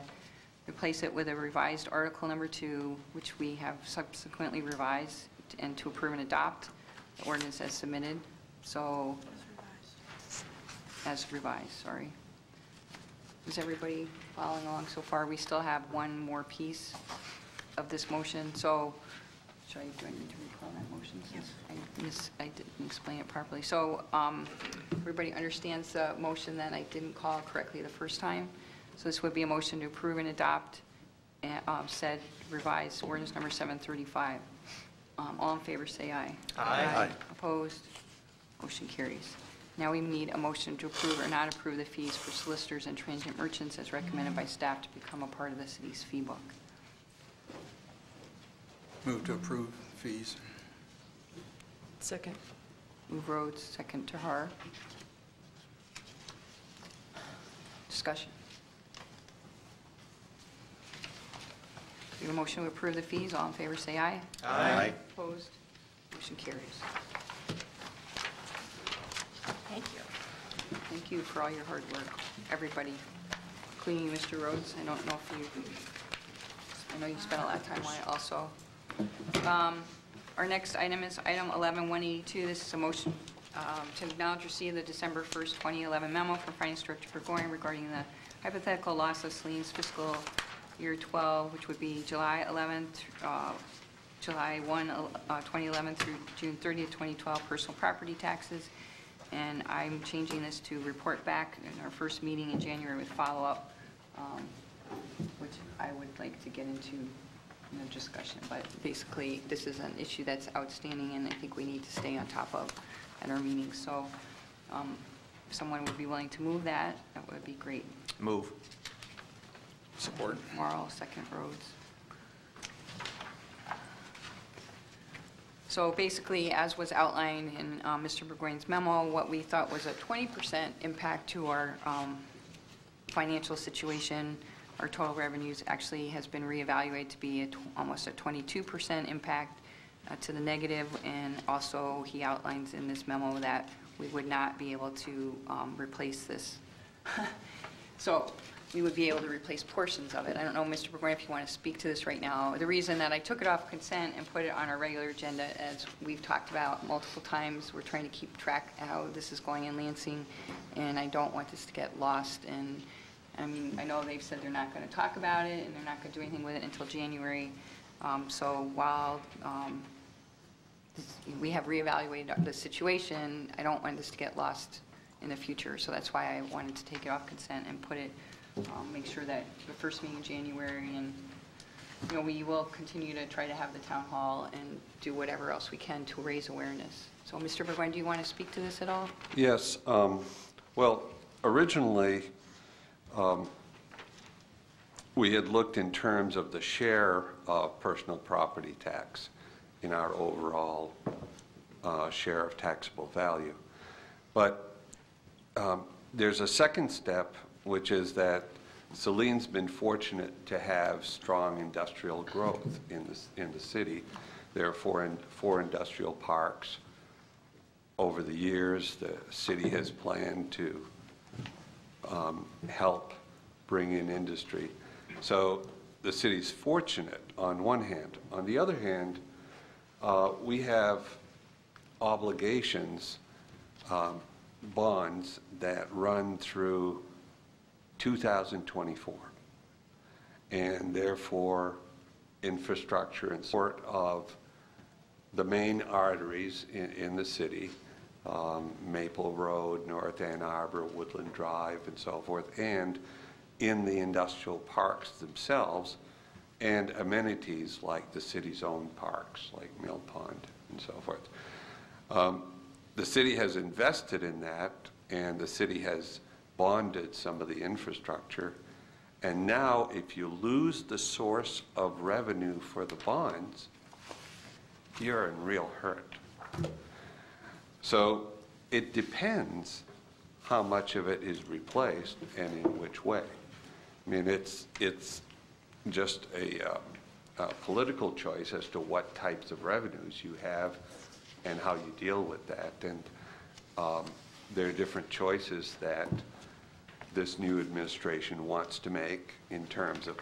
replace it with a revised article number two, which we have subsequently revised, and to approve and adopt the ordinance as submitted, so, as revised, sorry. Is everybody following along so far? We still have one more piece of this motion, so, should I, do I need to recall that motion since I mis, I didn't explain it properly? So, um, everybody understands the motion that I didn't call correctly the first time? So this would be a motion to approve and adopt uh, um, said revised ordinance number 735. Um, All in favor, say aye. Aye. Opposed? Motion carries. Now we need a motion to approve or not approve the fees for solicitors and transient merchants as recommended by staff to become a part of the city's fee book. Move to approve the fees. Second. Move Rhodes, second to Terhar. Discussion. We have a motion to approve the fees. All in favor, say aye. Aye. Opposed? Motion carries. Thank you. Thank you for all your hard work, everybody, including Mr. Rhodes. I don't know if you, I know you spent a lot of time on it also. Um, Our next item is item 11182. This is a motion um, to acknowledge receipt of the December 1st, 2011 memo from Finance Director Burgoyne regarding the hypothetical loss of Saline's fiscal year 12, which would be July 11th, uh, July 1, uh, 2011 through June 30th, 2012 personal property taxes. And I'm changing this to report back in our first meeting in January with follow-up, um, which I would like to get into in a discussion. But basically, this is an issue that's outstanding, and I think we need to stay on top of at our meetings. So um, if someone would be willing to move that, that would be great. Move. Support. Morrow, second Rhodes. So basically, as was outlined in uh, Mr. Burgoyne's memo, what we thought was a 20% impact to our um, financial situation, our total revenues actually has been reevaluated to be a almost a 22% impact uh, to the negative. negative, and also he outlines in this memo that we would not be able to um, replace this. So we would be able to replace portions of it. I don't know, Mr. Burgoyne, if you want to speak to this right now. The reason that I took it off consent and put it on our regular agenda, as we've talked about multiple times, we're trying to keep track how this is going in Lansing, and I don't want this to get lost. And, I mean, I know they've said they're not going to talk about it, and they're not going to do anything with it until January. Um, So while um, we have reevaluated the situation, I don't want this to get lost in the future. So that's why I wanted to take it off consent and put it, um, make sure that the first meeting in January, and, you know, we will continue to try to have the town hall and do whatever else we can to raise awareness. So, Mr. Burgoyne, do you want to speak to this at all? Yes, um, well, originally, um, we had looked in terms of the share of personal property tax in our overall uh, share of taxable value. But um, there's a second step, which is that Saline's been fortunate to have strong industrial growth in the, in the city. There are four, in- four industrial parks. Over the years, the city has planned to um, help bring in industry. So the city's fortunate on one hand. On the other hand, uh, we have obligations, um, bonds that run through 2024. And therefore, infrastructure and support of the main arteries in, in the city, um, Maple Road, North Ann Arbor, Woodland Drive, and so forth, and in the industrial parks themselves, and amenities like the city's own parks, like Mill Pond and so forth. Um, The city has invested in that, and the city has bonded some of the infrastructure. And now, if you lose the source of revenue for the bonds, you're in real hurt. So it depends how much of it is replaced and in which way. I mean, it's, it's just a, uh, a political choice as to what types of revenues you have and how you deal with that. And um, there are different choices that this new administration wants to make in terms of,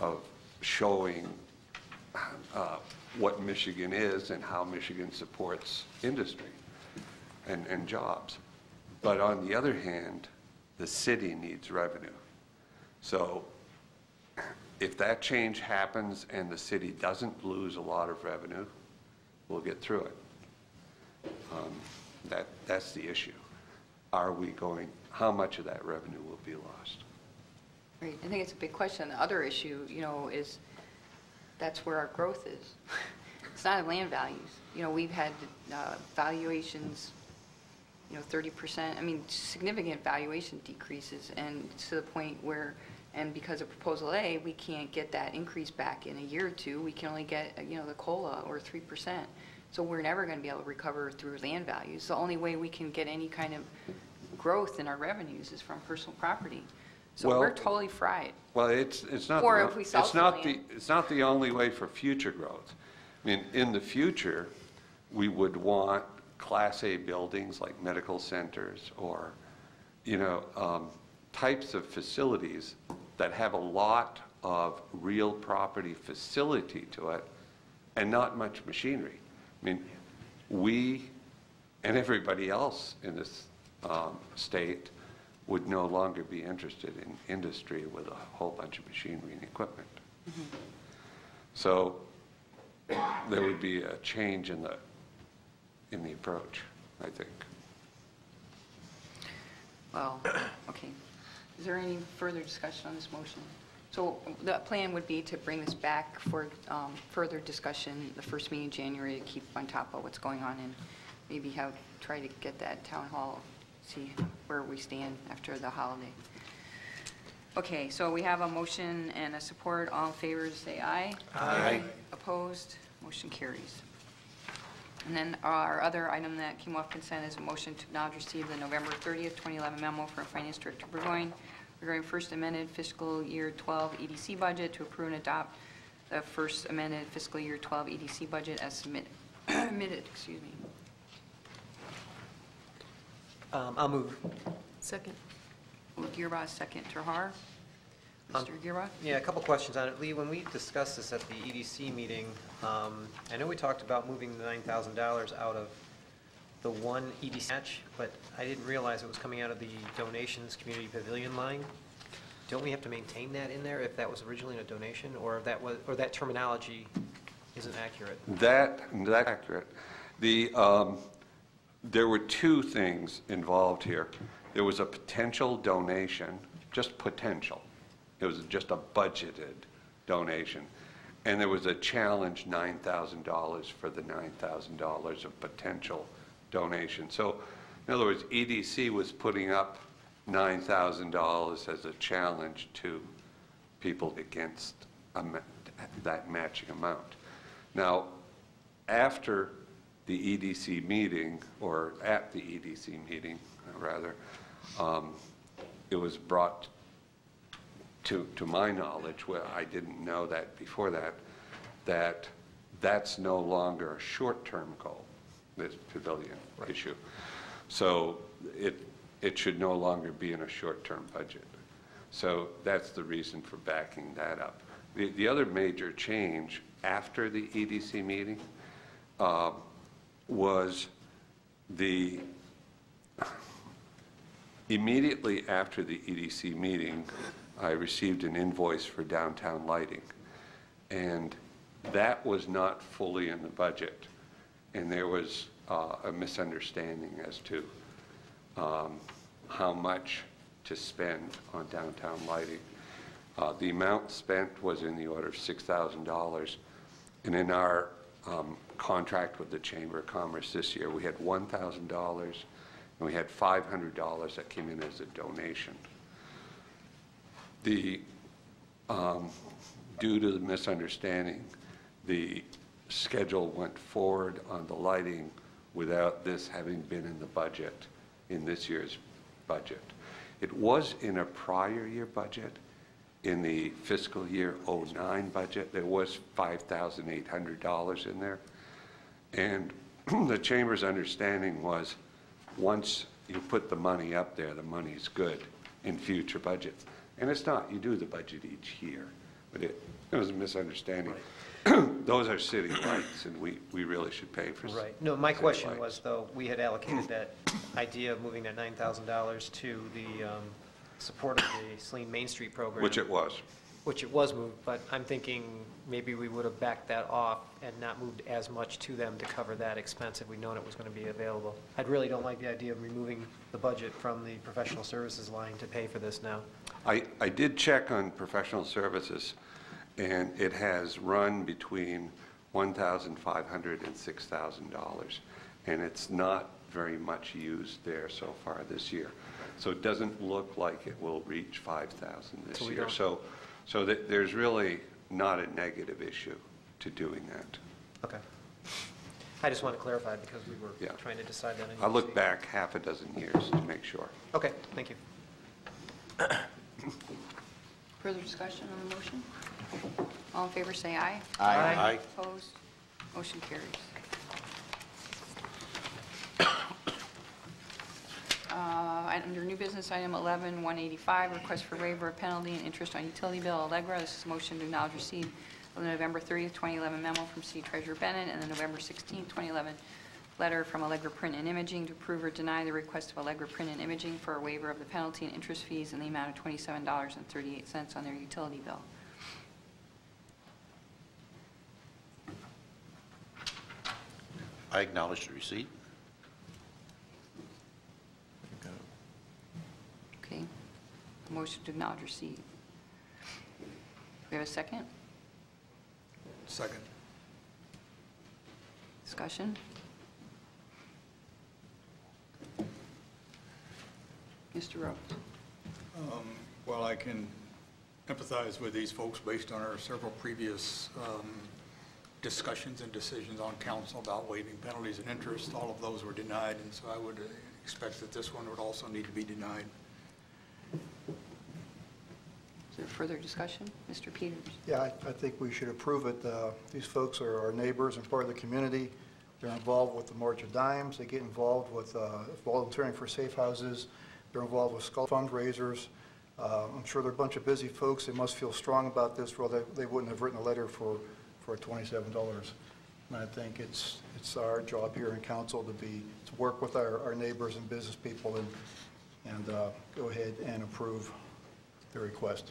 of showing uh, what Michigan is and how Michigan supports industry and, and jobs. But on the other hand, the city needs revenue. So if that change happens and the city doesn't lose a lot of revenue, we'll get through it. Um, That, that's the issue. Are we going, how much of that revenue will be lost? Right, I think it's a big question. The other issue, you know, is that's where our growth is. It's not in land values. You know, we've had uh, valuations, you know, 30%, I mean, significant valuation decreases, and to the point where And because of Proposal A, we can't get that increase back in a year or two. We can only get, you know, the COLA or 3%. So we're never going to be able to recover through land values. The only way we can get any kind of growth in our revenues is from personal property. So Well- we're totally fried. Well, it's, it's not. Or the- if we sell it's not the. It's not the only way for future growth. I mean, in the future, we would want Class A buildings like medical centers or, you know, um, types of facilities that have a lot of real property facility to it and not much machinery. I mean, we and everybody else in this um, state would no longer be interested in industry with a whole bunch of machinery and equipment. So there would be a change in the, in the approach, I think. Well, okay. Is there any further discussion on this motion? So the plan would be to bring this back for um, further discussion the first meeting in January to keep on top of what's going on and maybe have, try to get that town hall, see where we stand after the holiday. Okay, so we have a motion and a support. All in favor, say aye. Aye. Opposed? Motion carries. And then our other item that came off consent is a motion to now receive the November 30th, 2011 memo from Finance Director Burgoyne regarding first amended fiscal year 12 EDC budget to approve and adopt the first amended fiscal year 12 EDC budget as submitted, excuse me. Um, I'll move. Second. Gearbox, second. Terhar? Um, Mr. Gearbox? Yeah, a couple questions on it. Lee, when we discussed this at the EDC meeting, um, I know we talked about moving the $9,000 out of the one EDC match, but I didn't realize it was coming out of the donations community pavilion line. Don't we have to maintain that in there if that was originally a donation, or that was, or that terminology isn't accurate? That, that's accurate. The, um, there were two things involved here. There was a potential donation, just potential. It was just a budgeted donation. And there was a challenge $9,000 for the $9,000 of potential donation. So in other words, EDC was putting up $9,000 as a challenge to people against ma- that matching amount. Now, after the EDC meeting, or at the EDC meeting, rather, um, it was brought to, to my knowledge, well, I didn't know that before that, that that's no longer a short-term goal, this pavilion issue. So it, it should no longer be in a short-term budget. So that's the reason for backing that up. The, the other major change after the EDC meeting uh, was the, immediately after the EDC meeting, I received an invoice for downtown lighting. And that was not fully in the budget. And there was uh, a misunderstanding as to um, how much to spend on downtown lighting. Uh, The amount spent was in the order of $6,000. And in our um, contract with the Chamber of Commerce this year, we had $1,000 and we had $500 that came in as a donation. The, um, due to the misunderstanding, the schedule went forward on the lighting without this having been in the budget, in this year's budget. It was in a prior year budget. In the fiscal year '09 budget, there was $5,800 in there. And the Chamber's understanding was, once you put the money up there, the money's good in future budgets. And it's not, you do the budget each year, but it, it was a misunderstanding. Those are city lights, and we, we really should pay for. Right. No, my question lights. was, though, we had allocated that idea of moving that $9,000 to the um, support of the Saline Main Street program. Which it was. Which it was moved, but I'm thinking maybe we would have backed that off and not moved as much to them to cover that expense if we'd known it was going to be available. I really don't like the idea of removing the budget from the professional services line to pay for this now. I, I did check on professional services, and it has run between $1,500 and $6,000. And it's not very much used there so far this year. So it doesn't look like it will reach 5,000 this So year. So, so that there's really not a negative issue to doing that. Okay. I just want to clarify because we were Yeah. trying to decide that. I look back half a dozen years to make sure. Okay, thank you. Further discussion on the motion? All in favor, say aye. Aye. Opposed? Motion carries. Uh, Under new business, item 11, 185, request for waiver of penalty and interest on utility bill Allegra. This is a motion to acknowledge receipt of the November 30th, 2011 memo from City Treasurer Bennett and the November 16th, 2011 letter from Allegra Print and Imaging to approve or deny the request of Allegra Print and Imaging for a waiver of the penalty and interest fees in the amount of $27.38 on their utility bill. I acknowledge the receipt. Okay. Motion to acknowledge receipt. We have a second? Second. Discussion? Mr. Rhodes? Um, Well, I can empathize with these folks based on our several previous um, discussions and decisions on council about waiving penalties and interest. All of those were denied, and so I would expect that this one would also need to be denied. Is there further discussion? Mr. Peters? Yeah, I, I think we should approve it. Uh, These folks are our neighbors and part of the community. They're involved with the March of Dimes. They get involved with uh, volunteering for safe houses. They're involved with skull fundraisers. Uh, I'm sure they're a bunch of busy folks. They must feel strong about this, or they, they wouldn't have written a letter for, for $27. And I think it's, it's our job here in council to be, to work with our, our neighbors and business people and, and uh, go ahead and approve the request.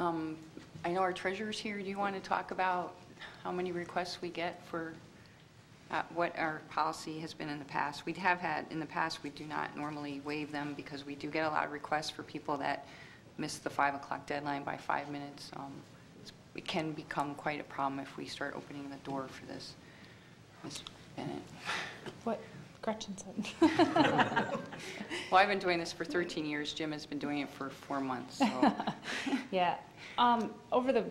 Um, I know our treasurer's here. Do you want to talk about how many requests we get for uh, what our policy has been in the past? We have had, in the past, we do not normally waive them because we do get a lot of requests for people that miss the 5 o'clock deadline by five minutes. Um, It can become quite a problem if we start opening the door for this. Ms. Bennett? What Gretchen said. Well, I've been doing this for 13 years. Jim has been doing it for four months, so. Yeah. Um, Over the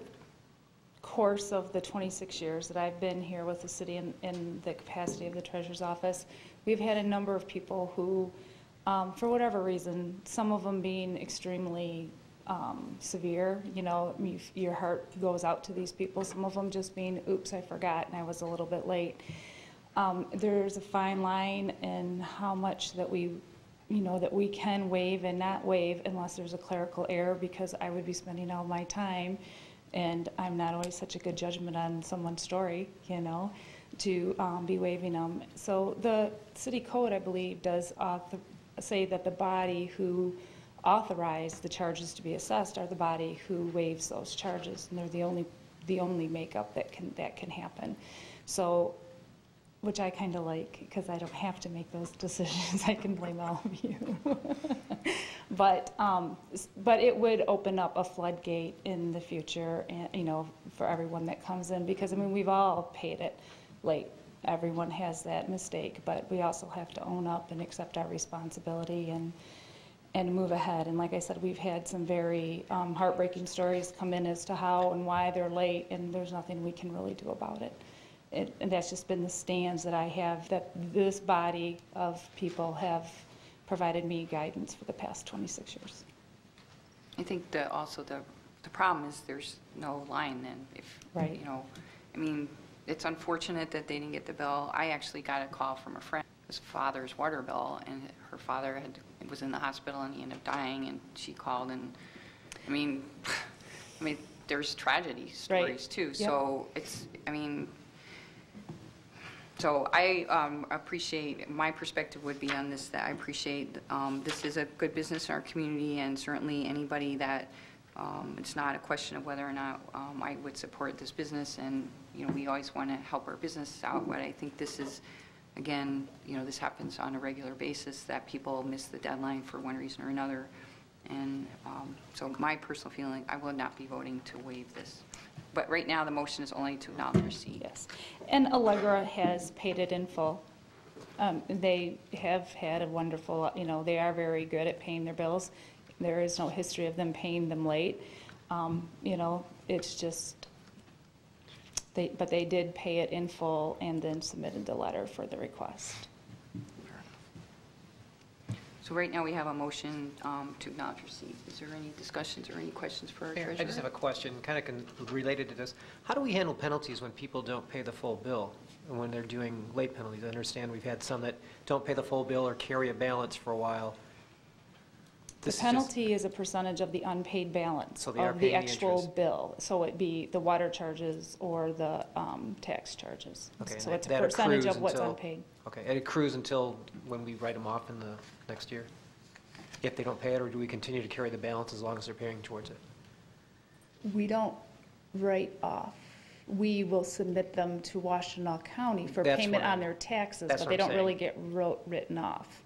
course of the 26 years that I've been here with the city in, in the capacity of the treasurer's office, we've had a number of people who, um, for whatever reason, some of them being extremely um, severe, you know, you- your heart goes out to these people. Some of them just being, oops, I forgot, and I was a little bit late. Um, There's a fine line in how much that we, you know, that we can waive and not waive unless there's a clerical error, because I would be spending all my time, and I'm not always such a good judgment on someone's story, you know, to um, be waiving them. So the city code, I believe, does say that the body who authorized the charges to be assessed are the body who waives those charges, and they're the only, the only makeup that can, that can happen. So which I kind of like, because I don't have to make those decisions. I can blame all of you. But, um, but it would open up a floodgate in the future, and, you know, for everyone that comes in, because, I mean, we've all paid it late. Everyone has that mistake, but we also have to own up and accept our responsibility and, and move ahead. And like I said, we've had some very um, heartbreaking stories come in as to how and why they're late, and there's nothing we can really do about it. It- And that's just been the stands that I have, that this body of people have provided me guidance for the past 26 years. I think the, also the, the problem is there's no line then, if, Right. you know, I mean, it's unfortunate that they didn't get the bill. I actually got a call from a friend, his father's water bill, and her father had, was in the hospital and he ended up dying, and she called and, I mean, I mean, there's tragedy stories too. Yep. So it's, I mean, so I um, appreciate, my perspective would be on this, that I appreciate, um, this is a good business in our community, and certainly anybody that, um, it's not a question of whether or not um, I would support this business, and, you know, we always want to help our business out, but I think this is, again, you know, this happens on a regular basis, that people miss the deadline for one reason or another, and um, so my personal feeling, I will not be voting to waive this. But right now, the motion is only to acknowledge receipt. Yes. And Allegra has paid it in full. Um, They have had a wonderful, you know, they are very good at paying their bills. There is no history of them paying them late. Um, You know, it's just, they, but they did pay it in full and then submitted the letter for the request. So right now, we have a motion um, to acknowledge receipt. Is there any discussions or any questions for our Mayor, treasurer? I just have a question, kind of related to this. How do we handle penalties when people don't pay the full bill? And when they're doing late penalties? I understand we've had some that don't pay the full bill or carry a balance for a while. The This is just- penalty is a percentage of the unpaid balance So they are of the paying the actual interest. bill. So it'd be the water charges or the um, tax charges. Okay, and So that- it's a that percentage accrues of what's until- unpaid. Okay, it accrues until when we write them off in the next year? If they don't pay it, or do we continue to carry the balance as long as they're paying towards it? We don't write off. We will submit them to Washtenaw County for That's payment what on their taxes, that's but what they I'm don't really get wrote, written off.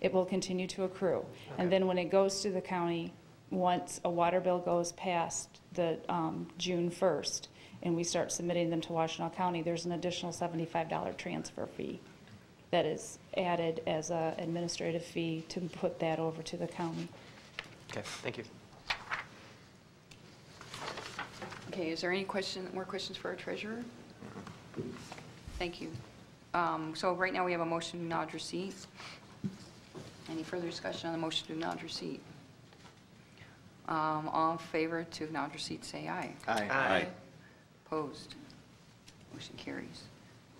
It will continue to accrue. Okay. And then when it goes to the county, once a water bill goes past the um, June 1st, and we start submitting them to Washtenaw County, there's an additional $75 transfer fee that is added as an administrative fee to put that over to the county. Okay, thank you. Okay, is there any question, more questions for our treasurer? Thank you. Um, So right now, we have a motion to acknowledge receipt. Any further discussion on the motion to acknowledge receipt? Um, All in favor to acknowledge receipt, say aye. Aye. Aye. Opposed? Motion carries.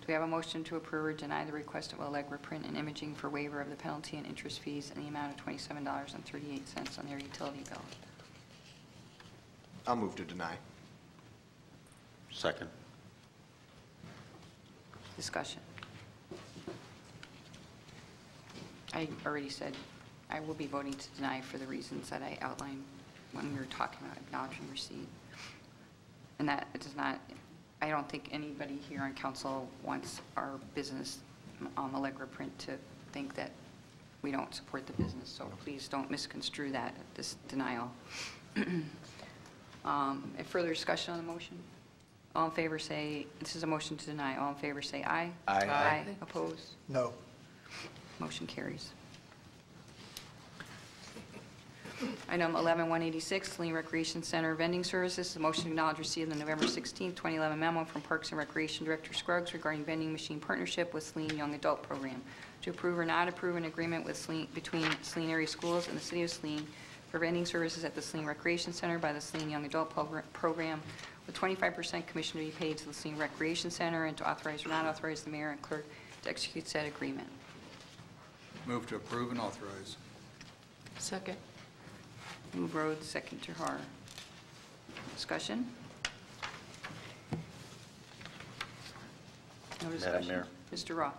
Do we have a motion to approve or deny the request of Allegra Print and Imaging for waiver of the penalty and interest fees in the amount of $27.38 on their utility bill? I'll move to deny. Second. Discussion. I already said I will be voting to deny for the reasons that I outlined when we were talking about acknowledging receipt. And that it does not, I don't think anybody here on council wants our business, um, Allegra Print, to think that we don't support the business, so please don't misconstrue that, this denial. Um, Any further discussion on the motion? All in favor say, this is a motion to deny, all in favor say aye. Aye. Aye. Opposed? No. Motion carries. Item 11186, Saline Recreation Center Vending Services, the motion to acknowledge receipt of the November 16, 2011 memo from Parks and Recreation Director Scruggs regarding vending machine partnership with Saline Young Adult Program, to approve or not approve an agreement with Saline, between Saline Area Schools and the City of Saline for vending services at the Saline Recreation Center by the Saline Young Adult Progr- Program, with 25% commission to be paid to the Saline Recreation Center, and to authorize or not authorize the mayor and clerk to execute said agreement. Move to approve and authorize. Second. Move Rhodes, second Terhar. Discussion? No discussion? Mayor. Mr. Roth?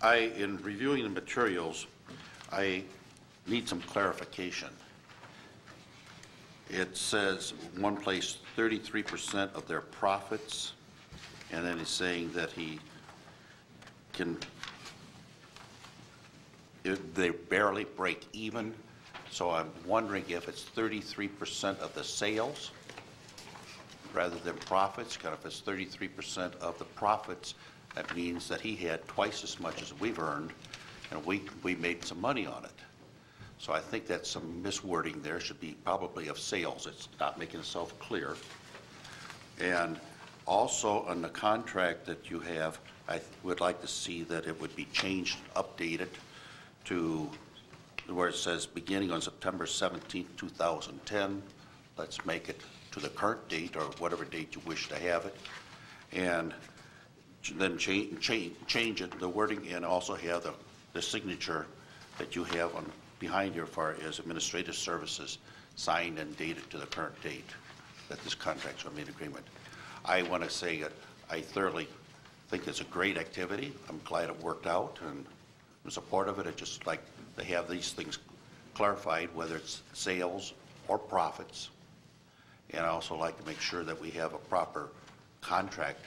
I, in reviewing the materials, I need some clarification. It says one place 33% of their profits, and then he's saying that he can, if they barely break even. So I'm wondering if it's 33% of the sales rather than profits. Of if it's 33% of the profits, that means that he had twice as much as we've earned, and we, we made some money on it. So I think that's some miswording there, should be probably of sales. It's not making itself clear. And also on the contract that you have, I would like to see that it would be changed, updated to where it says beginning on September 17, 2010. Let's make it to the current date or whatever date you wish to have it. And then change, change, change it, the wording, and also have the, the signature that you have on, behind here far as administrative services, signed and dated to the current date that this contract's going to be agreement. I want to say that I thoroughly think it's a great activity. I'm glad it worked out, and I'm supportive of it. I'd just like to have these things clarified, whether it's sales or profits. And I also like to make sure that we have a proper contract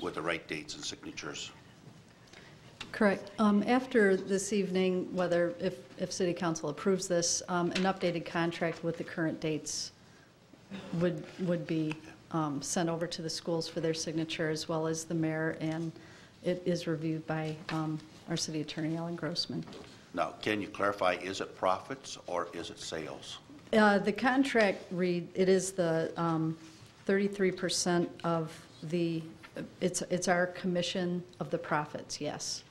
with the right dates and signatures. Correct. Um, After this evening, whether, if, if city council approves this, um, an updated contract with the current dates would, would be um, sent over to the schools for their signature, as well as the mayor, and it is reviewed by um, our city attorney, Alan Grossman. Now, can you clarify, is it profits or is it sales? Uh, The contract read, it is the um, 33% of the, it's, it's our commission of the profits, yes.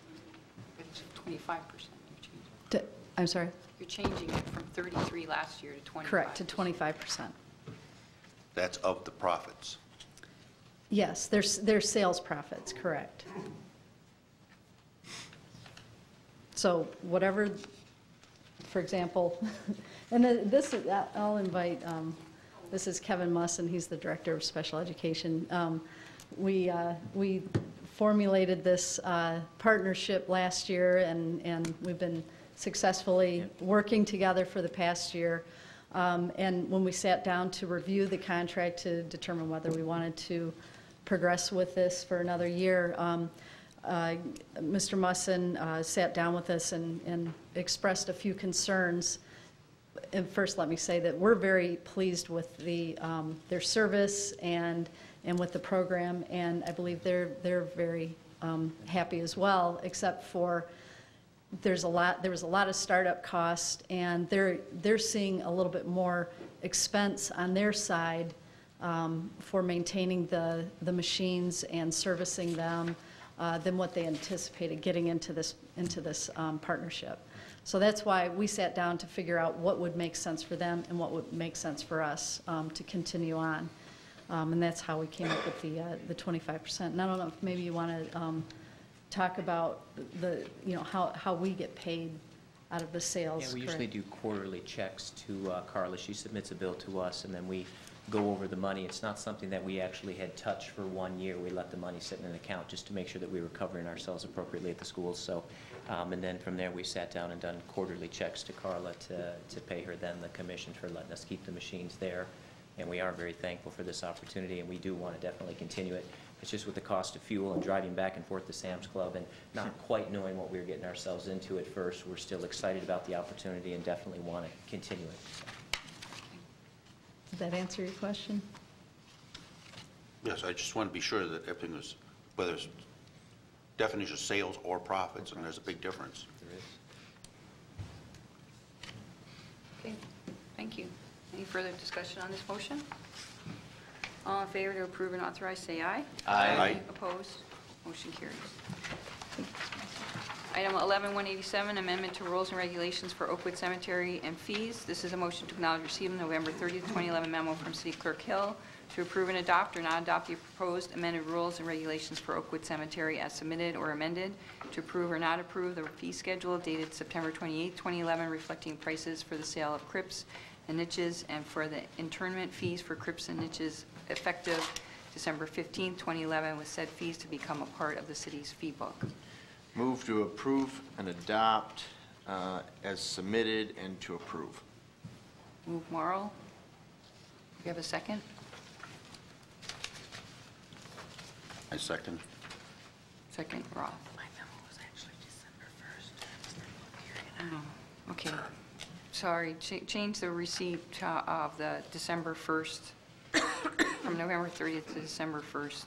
It's 25% you're changing. To- I'm sorry? You're changing it from 33 last year to 25. Correct, to 25%. That's of the profits. Yes, there's, there's sales profits, correct. So whatever, for example, and this, I'll invite, um, this is Kevin Musson, he's the Director of Special Education. Um, We, uh, we formulated this uh, partnership last year, and, and we've been successfully working together for the past year. Um, And when we sat down to review the contract to determine whether we wanted to progress with this for another year, um, Mr. Musson uh, sat down with us and, and expressed a few concerns. And first, let me say that we're very pleased with the, um, their service and, and with the program, and I believe they're, they're very um, happy as well, except for there's a lot, there was a lot of startup cost, and they're, they're seeing a little bit more expense on their side um, for maintaining the, the machines and servicing them uh, than what they anticipated getting into this, into this um, partnership. So that's why we sat down to figure out what would make sense for them and what would make sense for us um, to continue on. Um, And that's how we came up with the, uh, the 25%. And I don't know if maybe you want to talk about the, you know, how, how we get paid out of the sales. Yeah, we usually correct? do quarterly checks to uh, Carla. She submits a bill to us, and then we go over the money. It's not something that we actually had touched for one year. We let the money sit in an account just to make sure that we were covering ourselves appropriately at the schools. So, um, and then from there, we sat down and done quarterly checks to Carla to, to pay her then the commission for letting us keep the machines there. And we are very thankful for this opportunity, and we do want to definitely continue it. It's just with the cost of fuel and driving back and forth to Sam's Club and not quite knowing what we were getting ourselves into at first, we're still excited about the opportunity and definitely want to continue it. Did that answer your question? Yes, I just want to be sure that everything is, whether it's definition of sales or profits, and there's a big difference. There is. Okay, thank you. Any further discussion on this motion? All in favor to approve and authorize, say aye. Aye. Aye. Opposed? Motion carries. Item 11187, amendment to rules and regulations for Oakwood Cemetery and fees. This is a motion to acknowledge receipt of November 30th, 2011 memo from City Clerk Hill to approve and adopt or not adopt the proposed amended rules and regulations for Oakwood Cemetery as submitted or amended, to approve or not approve the fee schedule dated September 28th, 2011, reflecting prices for the sale of crypts and niches, and for the internment fees for crypts and niches effective December 15th, 2011, with said fees to become a part of the city's fee book. Move to approve and adopt uh, as submitted and to approve. Move Morrow. Do you have a second? I second. Second, Roth. My memo was actually December 1st. Oh, Okay, sorry, Ch- change the receipt to- of the December 1st, from November 30th to December 1st,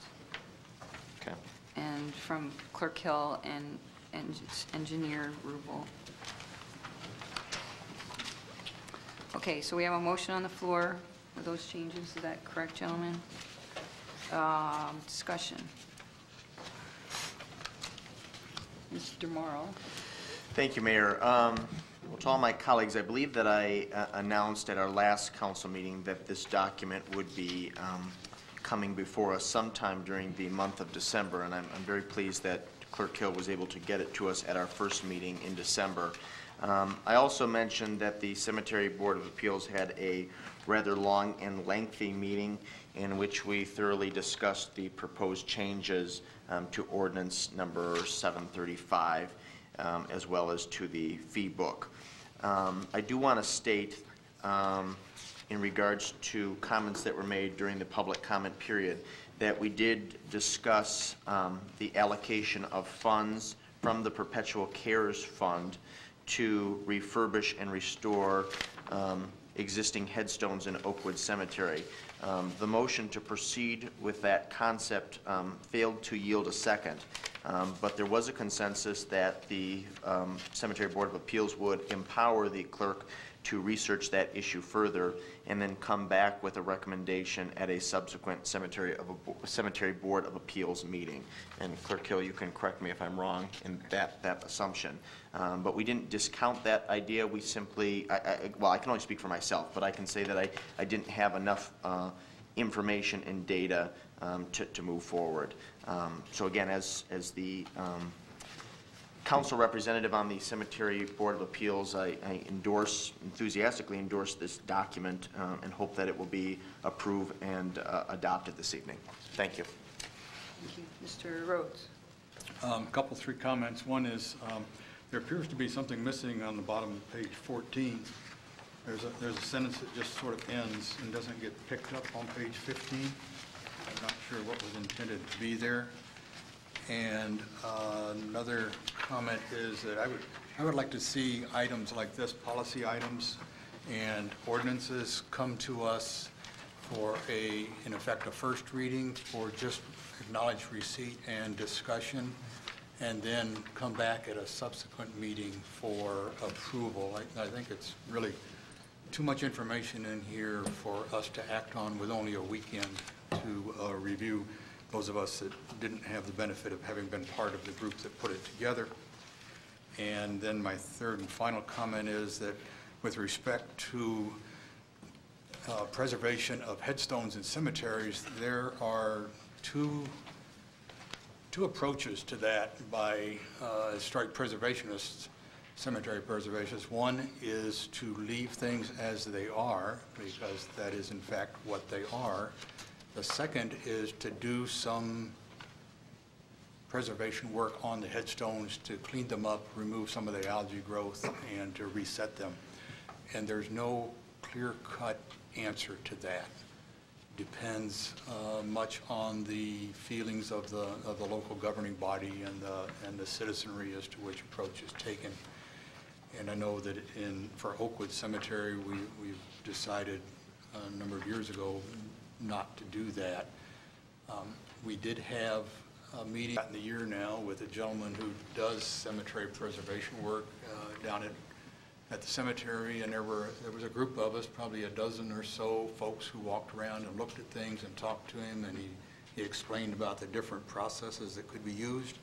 Okay. And from Clerk Hill and en- Engineer Rubel. Okay, so we have a motion on the floor with those changes, is that correct, gentlemen? Um, Discussion. Mr. Morrow? Thank you, Mayor. Um, Well, to all my colleagues, I believe that I uh, announced at our last council meeting that this document would be um, coming before us sometime during the month of December, and I'm I'm very pleased that Clerk Hill was able to get it to us at our first meeting in December. Um, I also mentioned that the Cemetery Board of Appeals had a rather long and lengthy meeting in which we thoroughly discussed the proposed changes um, to ordinance number 735, um, as well as to the fee book. Um, I do want to state, um, in regards to comments that were made during the public comment period, that we did discuss um, the allocation of funds from the Perpetual Cares Fund to refurbish and restore um, existing headstones in Oakwood Cemetery. Um, The motion to proceed with that concept um, failed to yield a second. Um, But there was a consensus that the um, Cemetery Board of Appeals would empower the clerk to research that issue further and then come back with a recommendation at a subsequent Cemetery of, a Cemetery Board of Appeals meeting. And Clerk Hill, you can correct me if I'm wrong in that, that assumption. Um, But we didn't discount that idea, we simply, I, I, well, I can only speak for myself, but I can say that I, I didn't have enough uh, information and data um, to, to move forward. Um, So again, as, as the um, council representative on the Cemetery Board of Appeals, I I endorse, enthusiastically endorse this document um, and hope that it will be approved and uh, adopted this evening. Thank you. Thank you. Mr. Rhodes? Um, Couple, three comments. One is, um, there appears to be something missing on the bottom of page 14. There's a, there's a sentence that just sort of ends and doesn't get picked up on page 15. I'm not sure what was intended to be there. And uh, another comment is that I would, I would like to see items like this, policy items and ordinances come to us for a, in effect, a first reading for just acknowledged receipt and discussion, and then come back at a subsequent meeting for approval. I, I think it's really too much information in here for us to act on with only a weekend to uh, review, those of us that didn't have the benefit of having been part of the group that put it together. And then my third and final comment is that with respect to uh, preservation of headstones in cemeteries, there are two, two approaches to that by uh, strike preservationists, cemetery preservationists. One is to leave things as they are, because that is in fact what they are. The second is to do some preservation work on the headstones to clean them up, remove some of the algae growth, and to reset them. And there's no clear-cut answer to that. Depends uh, much on the feelings of the, of the local governing body and the, and the citizenry as to which approach is taken. And I know that in, for Oakwood Cemetery, we, we've decided a number of years ago not to do that. Um, We did have a meeting in the year now with a gentleman who does cemetery preservation work uh, down at, at the cemetery, and there were, there was a group of us, probably a dozen or so folks who walked around and looked at things and talked to him, and he, he explained about the different processes that could be used.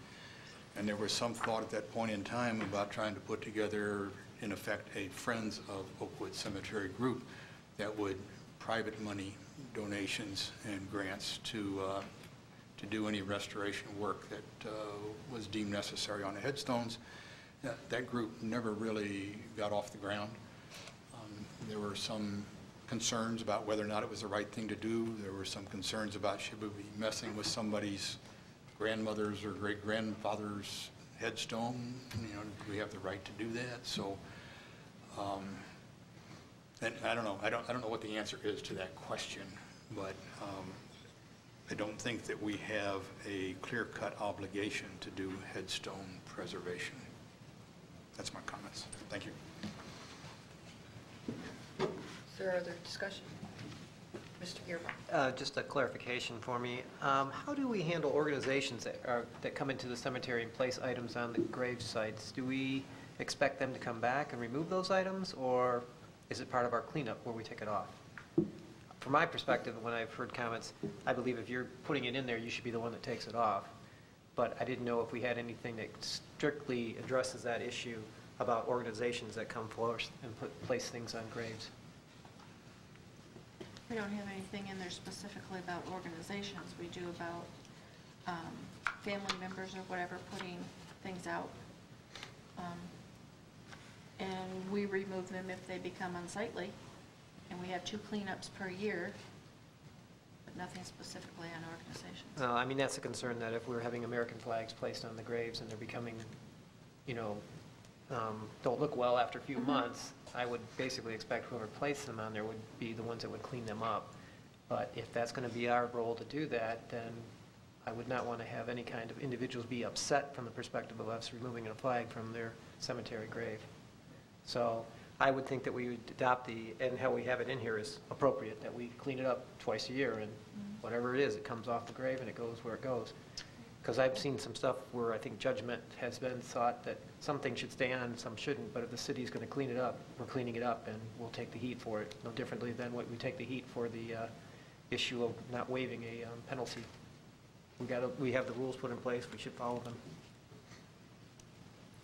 And there was some thought at that point in time about trying to put together, in effect, a Friends of Oakwood Cemetery group that would private money donations and grants to, uh, to do any restoration work that uh, was deemed necessary on the headstones. That- That group never really got off the ground. Um, There were some concerns about whether or not it was the right thing to do. There were some concerns about should we be messing with somebody's grandmother's or great-grandfather's headstone? You know, do we have the right to do that? So, um, and I don't know, I don't, I don't know what the answer is to that question, but um, I don't think that we have a clear-cut obligation to do headstone preservation. That's my comments. Thank you. Is there other discussion? Mr. Girbach? Uh, Just a clarification for me. Um, How do we handle organizations that are, that come into the cemetery and place items on the grave sites? Do we expect them to come back and remove those items, or is it part of our cleanup where we take it off? From my perspective, when I've heard comments, I believe if you're putting it in there, you should be the one that takes it off. But I didn't know if we had anything that strictly addresses that issue about organizations that come forward and put, place things on graves. We don't have anything in there specifically about organizations. We do about um, family members or whatever putting things out. Um, And we remove them if they become unsightly. And we have two cleanups per year, but nothing specifically on organizations. I mean, that's a concern, that if we're having American flags placed on the graves and they're becoming, you know, um, don't look well after a few months, I would basically expect whoever placed them on there would be the ones that would clean them up. But if that's going to be our role to do that, then I would not want to have any kind of individuals be upset from the perspective of us removing a flag from their cemetery grave. So I would think that we would adopt the, and how we have it in here is appropriate, that we clean it up twice a year, and whatever it is, it comes off the grave and it goes where it goes. Because I've seen some stuff where I think judgment has been thought that some things should stay on, some shouldn't, but if the city's going to clean it up, we're cleaning it up, and we'll take the heat for it, no differently than what we take the heat for the uh, issue of not waiving a um, penalty. We got, to we have the rules put in place, we should follow them.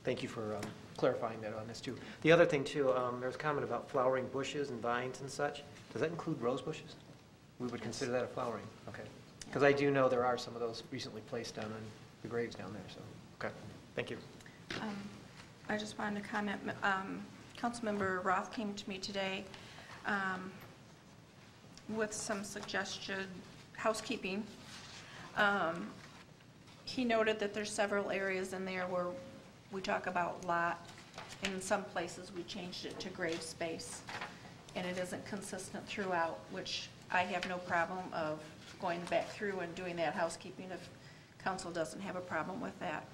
Thank you for um, clarifying that on this, too. The other thing, too, um, there was a comment about flowering bushes and vines and such. Does that include rose bushes? We would consider that a flowering, okay. Because I do know there are some of those recently placed down on the graves down there, so, okay, thank you. Um, I just wanted to comment, um, Councilmember Roth came to me today um, with some suggested housekeeping. Um, He noted that there's several areas in there where we talk about lot, and in some places we changed it to grave space, and it isn't consistent throughout, which I have no problem of going back through and doing that housekeeping if council doesn't have a problem with that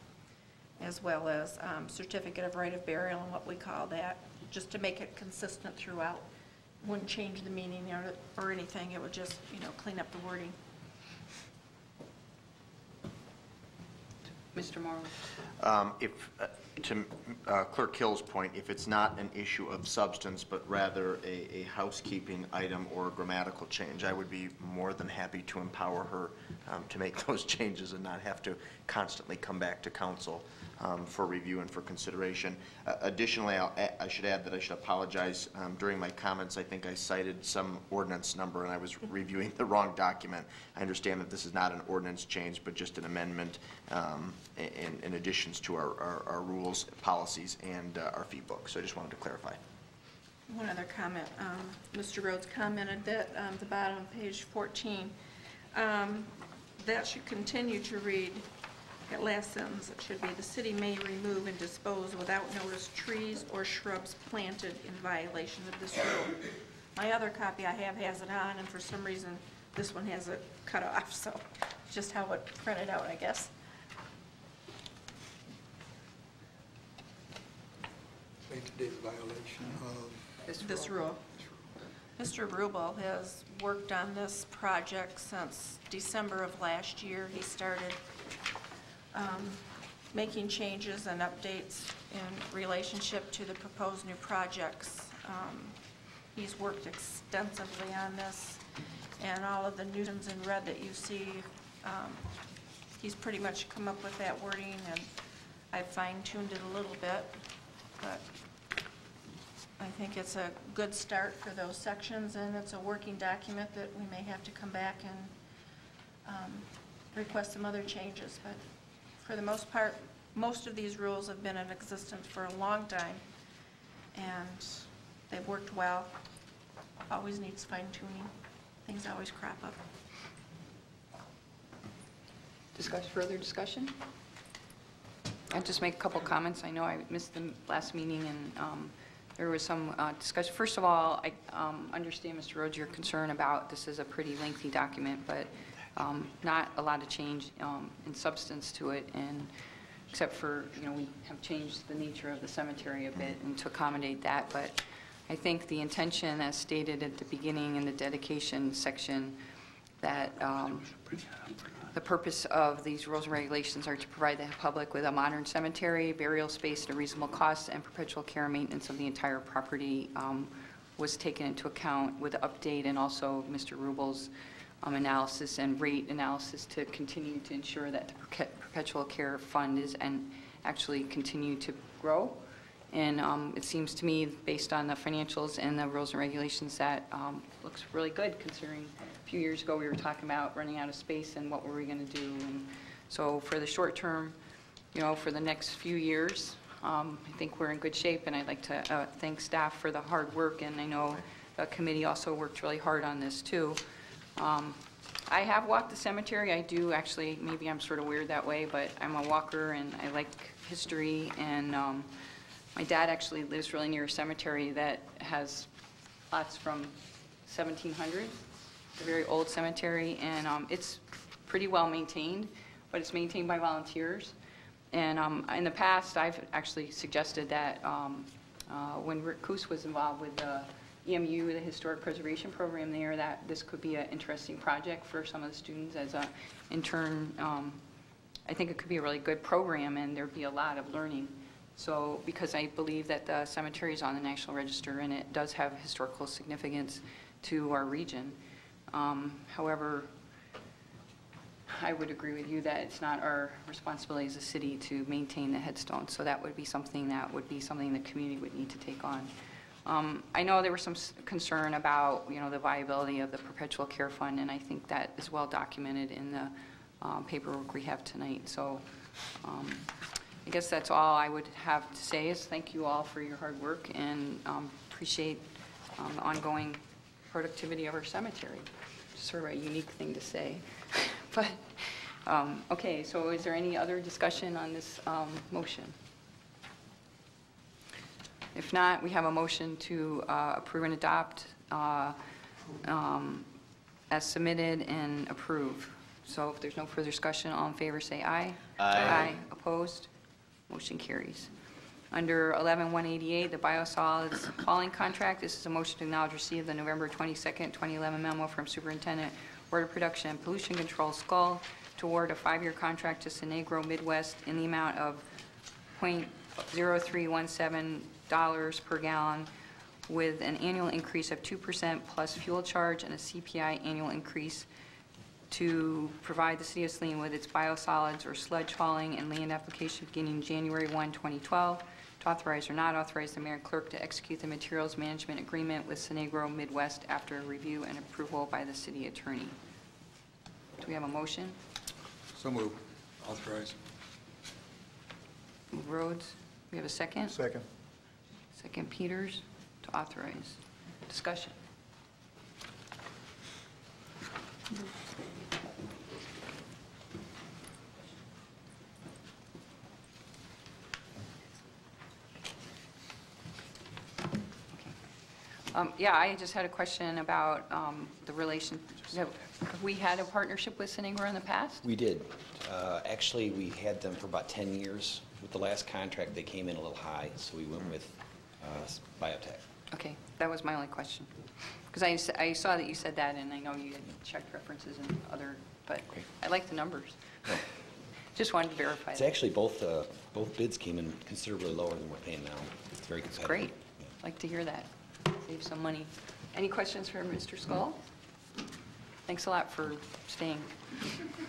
as well as um, certificate of right of burial and what we call that, just to make it consistent throughout. Wouldn't change the meaning or, or anything, it would just, you know, clean up the wording. Mr. Morrow? Um, If, uh, to uh, Clerk Hill's point, if it's not an issue of substance, but rather a a housekeeping item or a grammatical change, I would be more than happy to empower her um, to make those changes and not have to constantly come back to council um, for review and for consideration. Uh, Additionally, I'll I should add that I should apologize. Um, During my comments, I think I cited some ordinance number, and I was reviewing the wrong document. I understand that this is not an ordinance change, but just an amendment um, in in additions to our- our our rules, policies, and uh, our fee book. So I just wanted to clarify. One other comment, um, Mr. Rhodes commented that, um, the bottom of page 14, um, that should continue to read, that last sentence, it should be, "The city may remove and dispose without notice trees or shrubs planted in violation of this rule." My other copy I have has it on, and for some reason, this one has it cut off, so just how it printed out, I guess. Maintain violation of. This rule. Mr. Rubel has worked on this project since December of last year. He started um, making changes and updates in relationship to the proposed new projects. Um, He's worked extensively on this, and all of the Newtons in red that you see, um, he's pretty much come up with that wording, and I fine-tuned it a little bit, but I think it's a good start for those sections, and it's a working document that we may have to come back and um, request some other changes. But for the most part, most of these rules have been in existence for a long time, and they've worked well. Always needs fine-tuning. Things always crop up. Discuss, further discussion? I'll just make a couple comments. I know I missed the last meeting, and um, there was some uh, discussion. First of all, I um, understand, Mr. Rhodes, your concern about this is a pretty lengthy document, but um, not a lot of change um, in substance to it, and except for, you know, we have changed the nature of the cemetery a bit and to accommodate that, but I think the intention, as stated at the beginning in the dedication section, that um, the purpose of these rules and regulations are to provide the public with a modern cemetery, burial space at a reasonable cost, and perpetual care and maintenance of the entire property um, was taken into account with the update and also Mr. Rubel's um, analysis and rate analysis to continue to ensure that the perpetual care fund is and actually continue to grow. And um, it seems to me, based on the financials and the rules and regulations, that um, looks really good considering a few years ago, we were talking about running out of space and what were we going to do. And so for the short term, you know, for the next few years, um, I think we're in good shape, and I'd like to uh, thank staff for the hard work, and I know the committee also worked really hard on this, too. Um, I have walked the cemetery. I do actually, maybe I'm sort of weird that way, but I'm a walker and I like history. And um, my dad actually lives really near a cemetery that has lots from 1700, a very old cemetery, and um, it's pretty well maintained, but it's maintained by volunteers. And um, in the past, I've actually suggested that um, uh, when Rick Coos was involved with the EMU, the Historic Preservation Program there, that this could be an interesting project for some of the students as a intern um, I think it could be a really good program, and there'd be a lot of learning. So, because I believe that the cemetery is on the National Register, and it does have historical significance to our region. Um, However, I would agree with you that it's not our responsibility as a city to maintain the headstones, so that would be something that would be something the community would need to take on. Um, I know there was some concern about, you know, the viability of the perpetual care fund, and I think that is well documented in the um, paperwork we have tonight. So um, I guess that's all I would have to say is thank you all for your hard work and um, appreciate um, the ongoing productivity of our cemetery. Sort of a unique thing to say. But, um, okay, so is there any other discussion on this motion? If not, we have a motion to uh, approve and adopt uh, um, as submitted and approve. So if there's no further discussion, all in favor, say aye. Aye. Opposed? Motion carries. Under 11188, the biosolids hauling contract, this is a motion to acknowledge receipt of the November 22nd, 2011 memo from Superintendent Water Production and Pollution Control Skull to award a five-year contract to Synagro Midwest in the amount of $0.0317 per gallon with an annual increase of 2% plus fuel charge and a CPI annual increase to provide the city of Saline with its biosolids or sludge hauling and land application beginning January 1, 2012, to authorize or not authorize the mayor and clerk to execute the materials management agreement with Synagro Midwest after review and approval by the city attorney. Do we have a motion? So move. Authorize. Move Rhodes. We have a second? Second. Second Peters to authorize. Discussion. Um, Yeah, I just had a question about um, the relation, have we had a partnership with Synagro in the past? We did. Uh, Actually, we had them for about 10 years. With the last contract, they came in a little high, so we went with Biotech. Okay, that was my only question. Because I, I saw that you said that, and I know you had checked references and other, but I like the numbers. Just wanted to verify It's that. actually, both, uh, both bids came in considerably lower than we're paying now. It's very competitive. Great. Like to hear that. Save some money. Any questions for Mr. Skull? Thanks a lot for staying.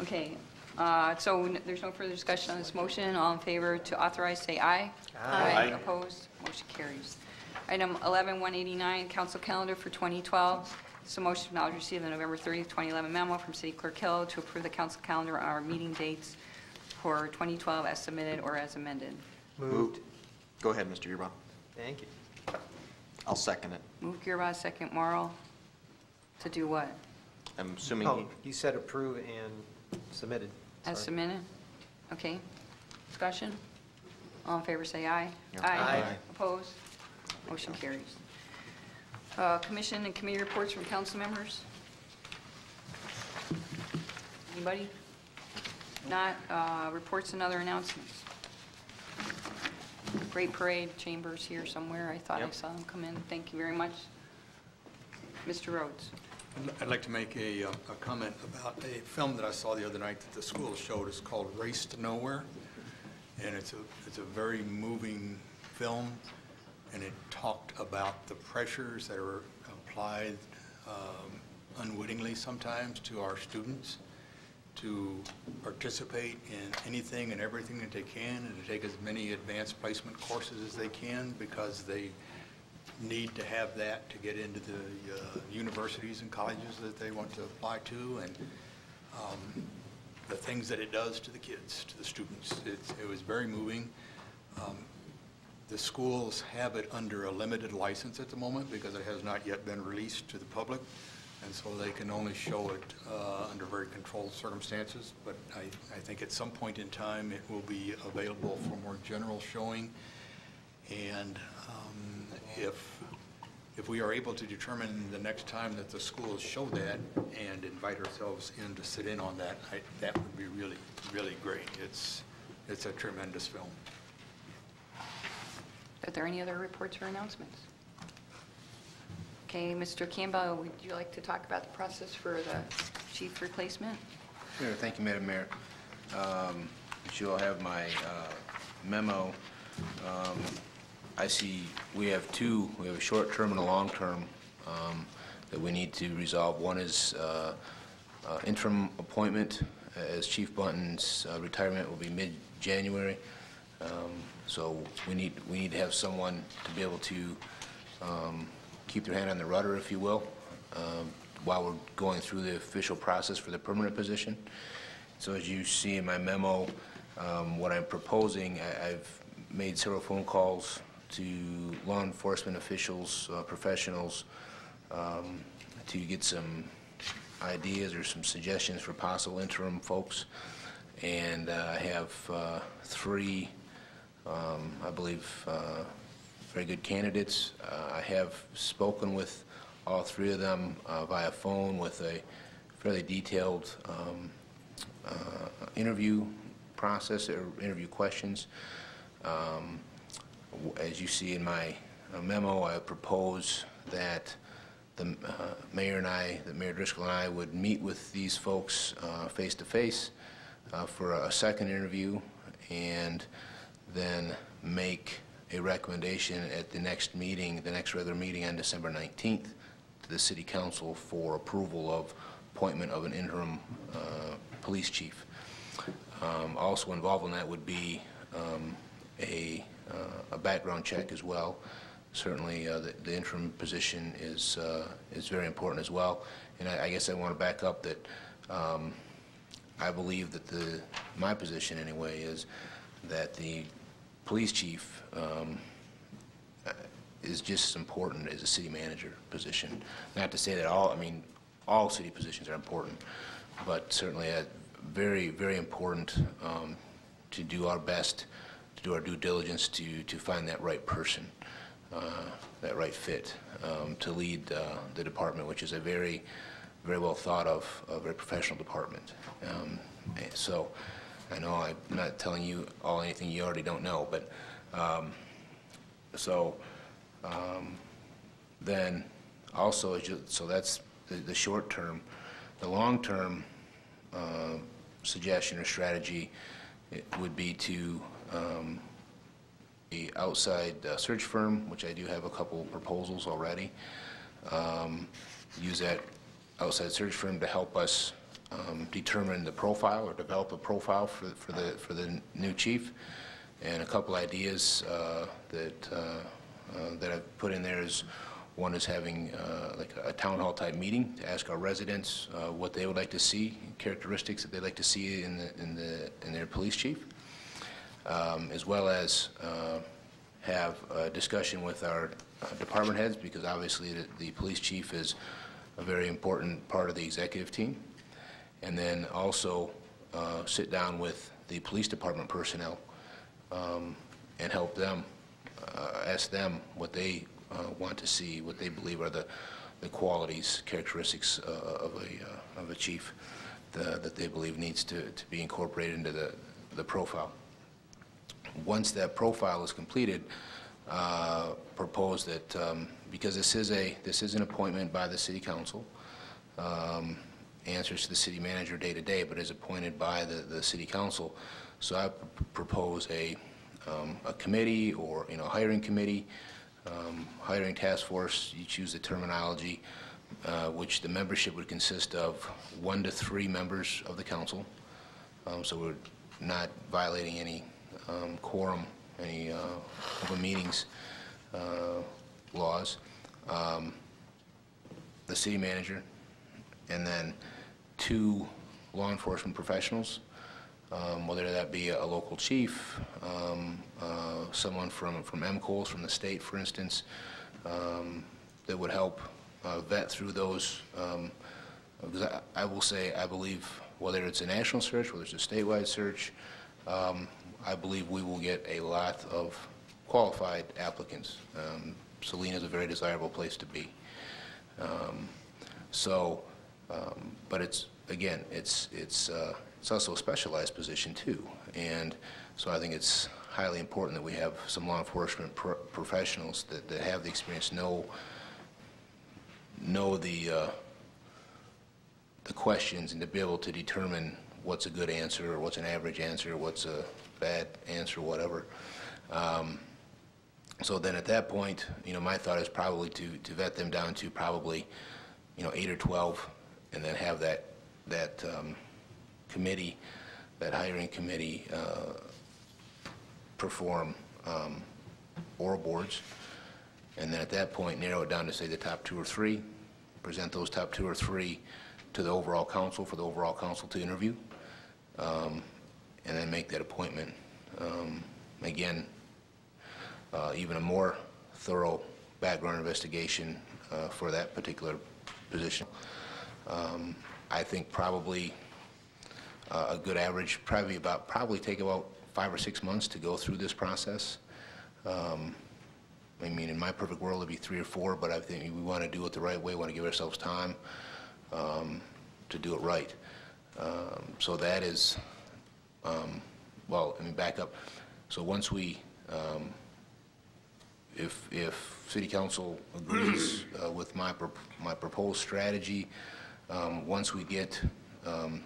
Okay, uh, so n- there's no further discussion on this motion. All in favor to authorize, say aye. Aye. Opposed? Motion carries. Item 11, 189, council calendar for 2012. This a motion to acknowledge receipt of the November 30th, 2011 memo from City Clerk Hill to approve the council calendar on our meeting dates for 2012 as submitted or as amended. Moved. Go ahead, Mr. Girbach. Thank you. I'll second it. Move Girbach, second Morrow. To do what? I'm assuming Oh, he... you said approve and submitted. As Sorry. submitted? Okay. Discussion? All in favor, say aye. Yeah. Aye. Opposed? Motion carries. Uh, Commission and committee reports from council members? Anybody? Not, uh, reports and other announcements. Great parade, Chambers here somewhere. I thought I Yep. saw them come in. Thank you very much. Mr. Rhodes? I'd like to make a, uh, a comment about a film that I saw the other night that the school showed. It's called Race to Nowhere. And it's a, it's a very moving film, and it talked about the pressures that are applied um, unwittingly sometimes to our students to participate in anything and everything that they can, and to take as many advanced placement courses as they can, because they need to have that to get into the uh, universities and colleges that they want to apply to, and um, the things that it does to the kids, to the students. It was very moving. Um, The schools have it under a limited license at the moment because it has not yet been released to the public, and so they can only show it uh, under very controlled circumstances. But I, I think at some point in time, it will be available for more general showing. And if, if we are able to determine the next time that the schools show that and invite ourselves in to sit in on that, I- that would be really, really great. It's, it's a tremendous film. Are there any other reports or announcements? Okay, Mr. Campbell, would you like to talk about the process for the chief replacement? Sure, thank you, Madam Mayor. Um, you all have my uh, memo, um, I see we have two, we have a short-term and a long-term um, that we need to resolve. One is uh, uh, interim appointment, as Chief Bunton's uh, retirement will be mid-January. Um, So we need, we need to have someone to be able to um, keep their hand on the rudder, if you will, um, while we're going through the official process for the permanent position. So as you see in my memo, um, what I'm proposing, I- I've made several phone calls to law enforcement officials, uh, professionals, um, to get some ideas or some suggestions for possible interim folks. And uh, I have uh, three, um, I believe, uh, very good candidates. I have spoken with all three of them via phone with a fairly detailed um, interview process or interview questions. Um, As you see in my uh, memo, I propose that the uh, mayor and I, that Mayor Driscoll and I would meet with these folks uh, face-to-face uh, for a second interview and then make a recommendation at the next meeting, the next regular meeting on December 19th to the city council for approval of appointment of an interim uh, police chief. Um, Also involved in that would be um, a a background check as well. Certainly, uh, the the interim position is uh, is very important as well. And I I guess I want to back up that um, I believe that the, my position anyway, is that the police chief um, uh, is just as important as a city manager position. Not to say that all, I mean, all city positions are important, but certainly uh, very, very important um, to do our best, do our due diligence to, to find that right person, uh, that right fit, um, to lead uh, the department, which is a very, very well thought of, a very professional department. Um, So I know I'm not telling you all anything you already don't know, but, um, so, um, then also, so that's the, the short term. The long term uh, suggestion or strategy would be to um, the outside uh, search firm, which I do have a couple proposals already. Um, Use that outside search firm to help us um, determine the profile or develop a profile for, for the, for the new chief. And a couple ideas uh, that, uh, uh, that I've put in there is, one is having uh, like a town hall type meeting to ask our residents uh, what they would like to see, characteristics that they'd like to see in the, in the, in their police chief um, as well as uh, have a discussion with our department heads, because obviously the, the police chief is a very important part of the executive team. And then also uh, sit down with the police department personnel um, and help them, uh, ask them what they uh, want to see, what they believe are the, the qualities, characteristics uh, of a, uh, of a chief the- that they believe needs to, to be incorporated into the, the profile once that profile is completed, uh, propose that, um, because this is a, this is an appointment by the city council, um, answers to the city manager day to day, but is appointed by the, the city council. So I propose a, um, a committee or, you know, hiring committee, um, hiring task force, you choose the terminology, uh, which the membership would consist of one to three members of the council. Um, So we're not violating any um, quorum, any uh, open meetings uh, laws. Um, The city manager, and then two law enforcement professionals, um, whether that be a local chief, um, uh, someone from, from MCOLES, from the state, for instance, um, that would help uh, vet through those. um, I- I will say, I believe, whether it's a national search, whether it's a statewide search, um, I believe we will get a lot of qualified applicants. Um, Saline is a very desirable place to be. Um, So, um, but it's, again, it's, it's, uh, it's also a specialized position too. And so I think it's highly important that we have some law enforcement pro- professionals that, that have the experience, know, know the, uh, the questions and to be able to determine what's a good answer, or what's an average answer, what's a bad answer, whatever. Um, So then at that point, you know, my thought is probably to, to vet them down to probably, you know, eight or 12, and then have that, that um, committee, that hiring committee uh, perform um, oral boards, and then at that point, narrow it down to, say, the top two or three, present those top two or three to the overall council, for the overall council to interview, um, and then make that appointment. Um, Again, uh, even a more thorough background investigation uh, for that particular position. Um, I think probably uh, a good average, probably about, probably take about five or six months to go through this process. Um, I mean, in my perfect world, it'd be three or four, but I think we want to do it the right way, want to give ourselves time um, to do it right. Um, So that is, um, well, let me back up. So once we, um, if, if city council agrees uh, with my, prop- my proposed strategy, um, once we get, um,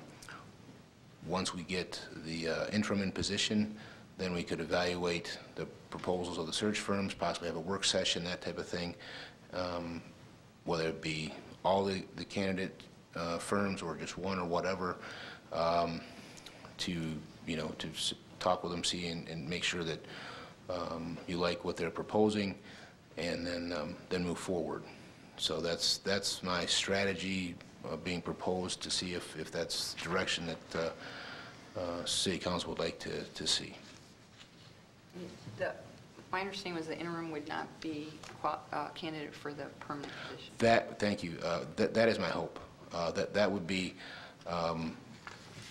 once we get the uh, interim in position, then we could evaluate the proposals of the search firms, possibly have a work session, that type of thing, um, whether it be all the the candidate uh, firms or just one or whatever, um, to, you know, to talk with them, see, and and make sure that um, you like what they're proposing, and then, um, then move forward. So that's, that's my strategy uh, being proposed to see if, if that's the direction that uh, uh, city council would like to, to see. The- My understanding was the interim would not be uh, candidate for the permanent position. That, thank you, Uh, that, that is my hope. Uh, That, that would be, um,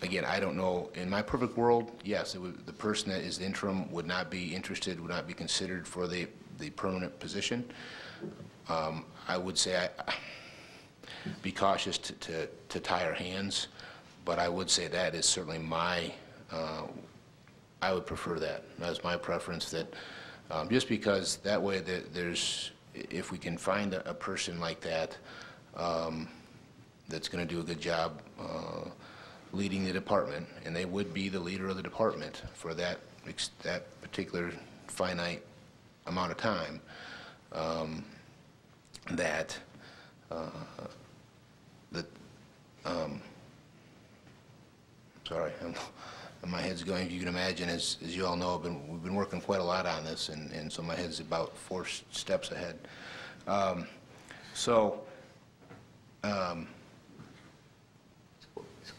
again, I don't know, in my perfect world, yes, would, the person that is interim would not be interested, would not be considered for the, the permanent position. Um, I would say I, be cautious to, to, to tie our hands, but I would say that is certainly my, uh, I would prefer that. That's my preference, that, um, just because that way that there's, if we can find a, a person like that, um, that's going to do a good job uh, leading the department, and they would be the leader of the department for that, that particular finite amount of time, um, that, uh, um, sorry, I'm- my head's going, you can imagine, as, as you all know, been, we've been working quite a lot on this, and, and so my head's about four steps ahead. Um, So, um, So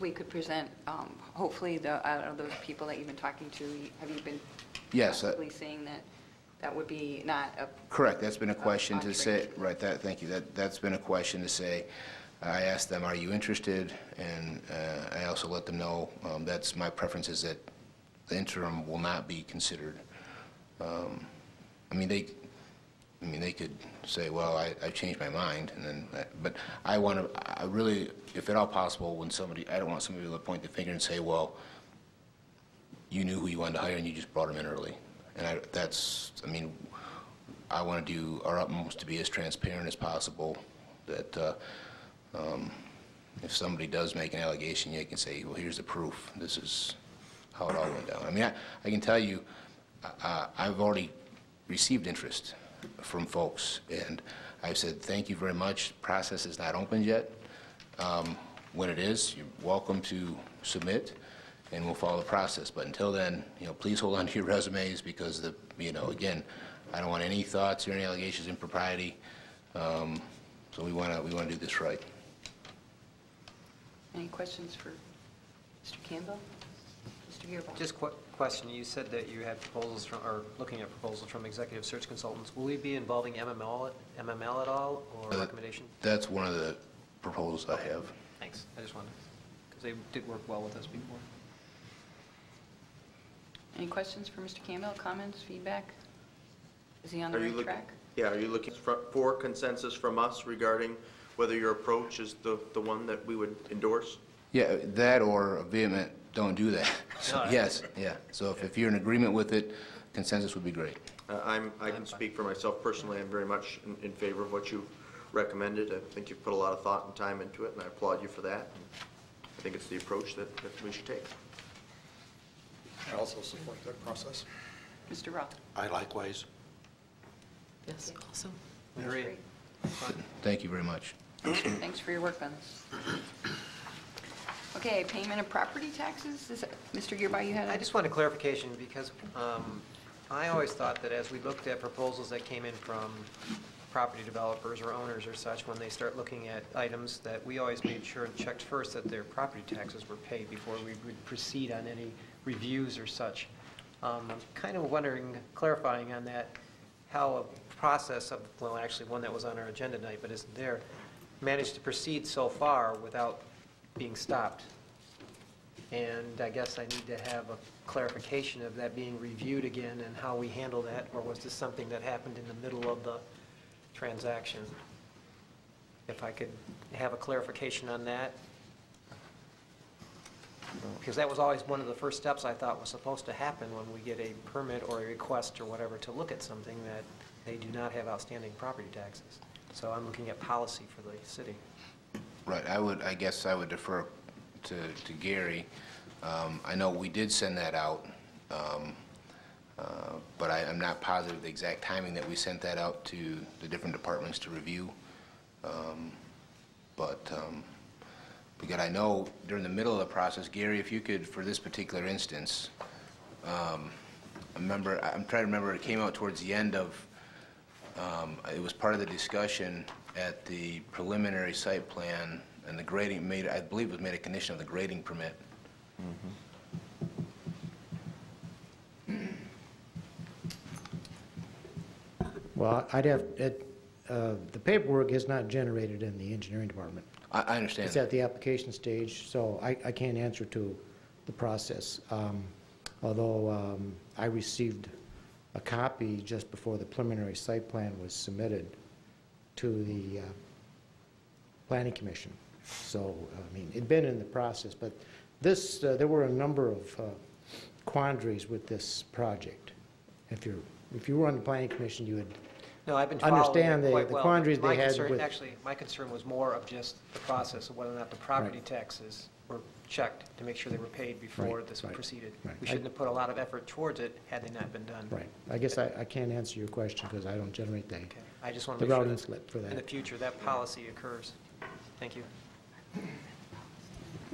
we could present, um, hopefully, the, out of those people that you've been talking to, have you been Yes, uh, possibly saying that that would be not a Correct, that's been a question to say, contract. right, that, thank you, that, that's been a question to say, I asked them, are you interested? And uh, I also let them know, um, that's, my preference is that the interim will not be considered. Um, I mean, they, I mean, they could say, well, I, I changed my mind, and then, uh, but I want to, I really, if at all possible, when somebody, I don't want somebody to point the finger and say, well, you knew who you wanted to hire and you just brought them in early. And I, that's, I mean, I want to do our utmost to be as transparent as possible, that uh, um, if somebody does make an allegation, you can say, well, here's the proof, this is how it all went down. I mean, I, I can tell you, uh, I've already received interest from folks, and I've said, thank you very much, process is not open yet. Um, When it is, you're welcome to submit, and we'll follow the process. But until then, you know, please hold on to your resumes, because the, you know, again, I don't want any thoughts or any allegations of impropriety, Um, so we want to, we want to do this right. Any questions for Mr. Campbell? Mr. Girbach? Just qu- question, you said that you had proposals from, or looking at proposals from executive search consultants. Will we be involving MML, at- MML at all, or Uh, recommendation? That's one of the proposals I have. Thanks, I just wanted, because they did work well with us before. Any questions for Mr. Campbell, comments, feedback? Is he on the Are right track? Yeah, are you looking for for consensus from us regarding whether your approach is the, the one that we would endorse? Yeah, that or a vehement, don't do that. So, No, I- Yes, yeah. So if- if you're in agreement with it, consensus would be great. Uh, I'm, I can speak for myself personally, I'm very much in, in favor of what you've recommended. I think you've put a lot of thought and time into it, and I applaud you for that. I think it's the approach that, that we should take. I also support that process. Mr. Roth? I likewise. Yes, also. Agree. Thank you very much. Thanks for your work on this. Okay, payment of property taxes, is that, Mr. Girbach, you had a... I just want a clarification, because um, I always thought that as we looked at proposals that came in from property developers or owners or such, when they start looking at items, that we always made sure and checked first that their property taxes were paid before we would proceed on any reviews or such. Um, I'm kind of wondering, clarifying on that, how a process of, well, actually, one that was on our agenda tonight, but isn't there, managed to proceed so far without being stopped. And I guess I need to have a clarification of that being reviewed again and how we handle that, or was this something that happened in the middle of the transaction? If I could have a clarification on that. Because that was always one of the first steps I thought was supposed to happen when we get a permit or a request or whatever to look at something, that they do not have outstanding property taxes. So I'm looking at policy for the city. Right, I would, I guess I would defer to, to Gary. Um, I know we did send that out, um, uh, but I, I'm not positive the exact timing that we sent that out to the different departments to review. Um, But, um, because I know during the middle of the process, Gary, if you could, for this particular instance, um, I remember, I'm trying to remember, it came out towards the end of, um, it was part of the discussion at the preliminary site plan, and the grading made, I believe it was made a condition of the grading permit. Well, I'd have, it, uh, the paperwork is not generated in the engineering department. I, I understand. It's at the application stage, so I, I can't answer to the process. Um, Although um, I received a copy just before the preliminary site plan was submitted to the uh, planning commission. So, I mean, it'd been in the process, but this, uh, there were a number of uh, quandaries with this project. If you're, if you were on the planning commission, you would No, I've been following understand it the quite the well. quandaries My they had concern- with. Actually, my concern was more of just the process of whether or not the property taxes were checked to make sure they were paid before Right, this right, proceeded. right. We shouldn't have put a lot of effort towards it had they not been done. Right. I guess I, I can't answer your question because I don't generate the, Okay, I just want the to make sure routing that slip for in the that. future, that policy occurs. Thank you.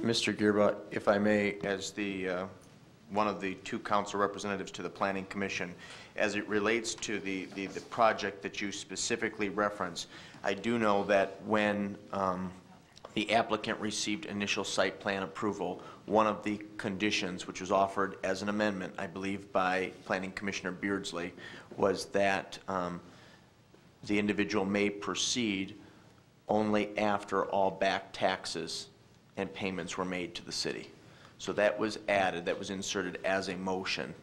Mr. Girbach, if I may, as the, uh, one of the two council representatives to the Planning Commission, as it relates to the, the, the project that you specifically reference, I do know that when um, the applicant received initial site plan approval, one of the conditions, which was offered as an amendment, I believe, by Planning Commissioner Beardsley, was that um, the individual may proceed only after all back taxes and payments were made to the city. So that was added, that was inserted as a motion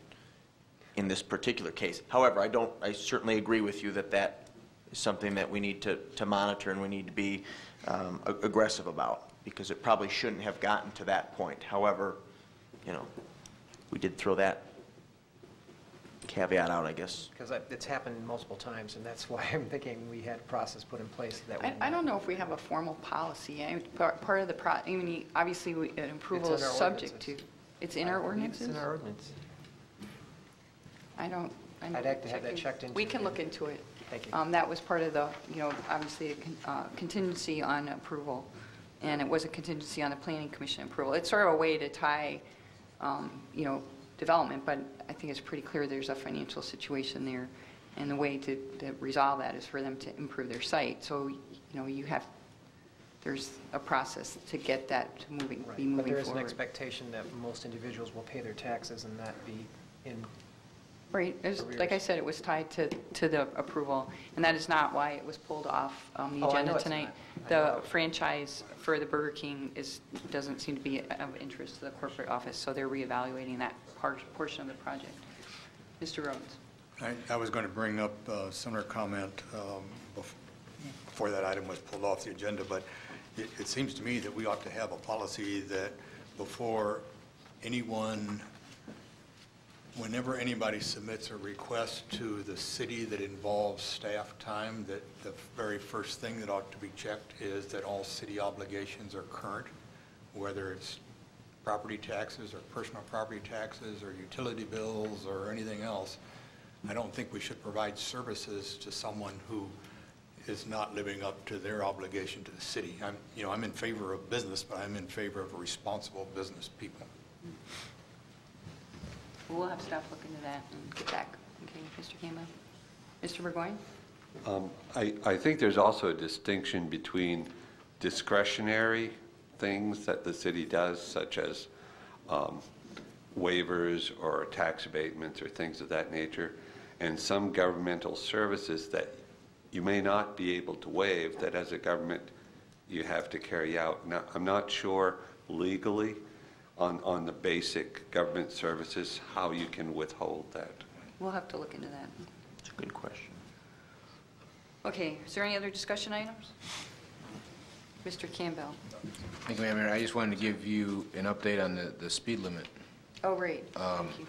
in this particular case. However, I don't, I certainly agree with you that that is something that we need to, to monitor and we need to be um, aggressive about, because it probably shouldn't have gotten to that point. However, you know, we did throw that caveat out, I guess. Because it's happened multiple times, and that's why I'm thinking we had a process put in place that I. I don't know if we have a formal policy. I, part, part of the pro, I mean, obviously, we- an approval It's is in our subject to, ordinances. it's in our ordinances? It's in our ordinance. I don't. I'm I'd have to have that checking. checked into We can again. look into it. Thank you. Um, That was part of the, you know, obviously, a con- uh, contingency on approval, and it was a contingency on the planning commission approval. It's sort of a way to tie, um, you know, development, but I think it's pretty clear there's a financial situation there, and the way to to resolve that is for them to improve their site. So, you know, you have, there's a process to get that to moving, be But moving there is an forward. expectation that most individuals will pay their taxes and not be in Right, it was- like I arrears. said, it was tied to, to the approval, and that is not why it was pulled off um, the Oh, I know agenda it's tonight. not. I The franchise for the Burger King is, doesn't seem to be of interest to the corporate office, so they're reevaluating that portion of the project. Mr. Rhodes? I, I was going to bring up a similar comment um, before that item was pulled off the agenda, but it, it seems to me that we ought to have a policy that before anyone, whenever anybody submits a request to the city that involves staff time, that the very first thing that ought to be checked is that all city obligations are current whether it's property taxes or personal property taxes or utility bills or anything else, I don't think we should provide services to someone who is not living up to their obligation to the city. I'm, you know, I'm in favor of business, but I'm in favor of responsible business people. We'll have staff look into that and get back. Okay, Mr. Campbell? Mr. Burgoyne? Um, I, I think there's also a distinction between discretionary things that the city does, such as um, waivers or tax abatements or things of that nature, and some governmental services that you may not be able to waive, that as a government you have to carry out. Now, I'm not sure legally on, on the basic government services how you can withhold that. We'll have to look into that. It's a good question. Okay, is there any other discussion items? Mr. Campbell? Thank you, Madam Mayor. I just wanted to give you an update on the, the speed limit. Oh, right. Um, Thank you.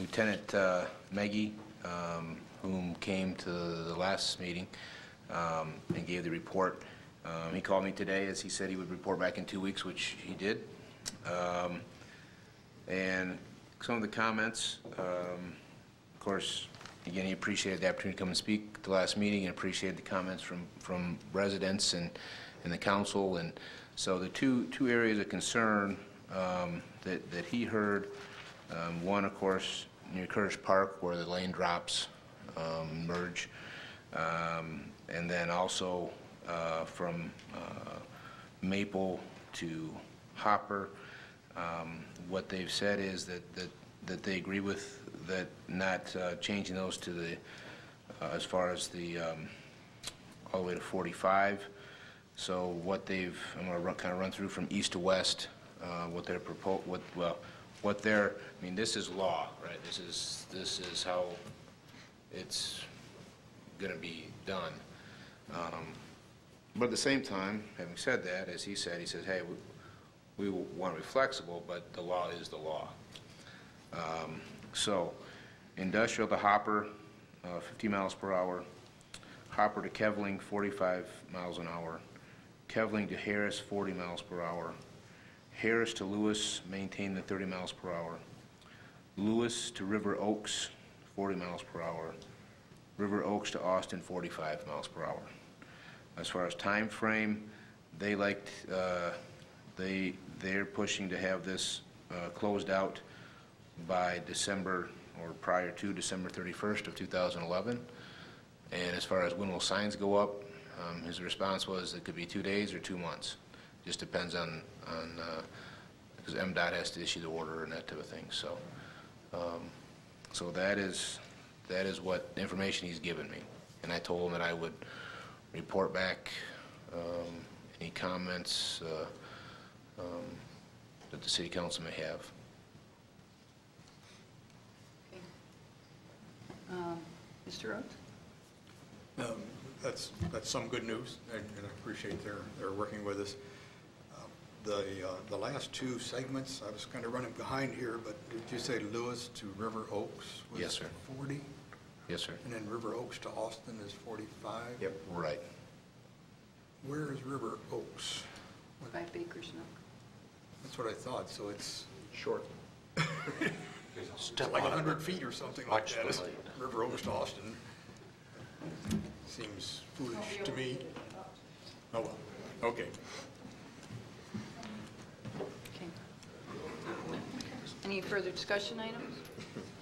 Lieutenant uh, Maggie, um, whom came to the last meeting um, and gave the report, um, he called me today as he said he would report back in two weeks, which he did. Um, And some of the comments, um, of course, again, he appreciated the opportunity to come and speak at the last meeting and appreciated the comments from, from residents and, and the council. And so the two, two areas of concern um, that, that he heard, um, one, of course, near Curtis Park where the lane drops um, merge. Um, And then also uh, from uh, Maple to Hopper, um, what they've said is that, that, that they agree with that not uh, changing those to the, uh, as far as the, um, all the way to 45. So what they've, I'm going to kind of run through from east to west, uh, what they're what, well, what they're, I mean, this is law, right? This is, this is how it's going to be done. Um, But at the same time, having said that, as he said, he says, hey, we, we want to be flexible, but the law is the law. Um, So, industrial to Hopper, uh, 50 miles per hour. Hopper to Kevling, 45 miles an hour. Kevling to Harris, 40 miles per hour. Harris to Lewis, maintain the 30 miles per hour. Lewis to River Oaks, 40 miles per hour. River Oaks to Austin, 45 miles per hour. As far as time frame, they liked, uh, they, they're pushing to have this uh, closed out by December, or prior to December 31st of 2011. And as far as when will signs go up, um, his response was it could be two days or two months. Just depends on, on, because MDOT has to issue the order and that type of thing, so. um, So that is, that is what information he's given me. And I told him that I would report back um, any comments uh, um, that the city council may have. Um, Mr. Rhodes? That's, that's some good news, and and I appreciate their, their working with us. Uh, The, uh, the last two segments, I was kind of running behind here, but did you say Lewis to River Oaks? was Yes, sir. 40? Yes, sir. And then River Oaks to Austin is 45? Yep. Right. Where is River Oaks? By Baker's Nook. That's what I thought, so it's Short. it's like 100 feet or something like that. the It's light. River Oaks to Austin. Seems foolish to me. Oh, well, okay. Okay. Any further discussion items?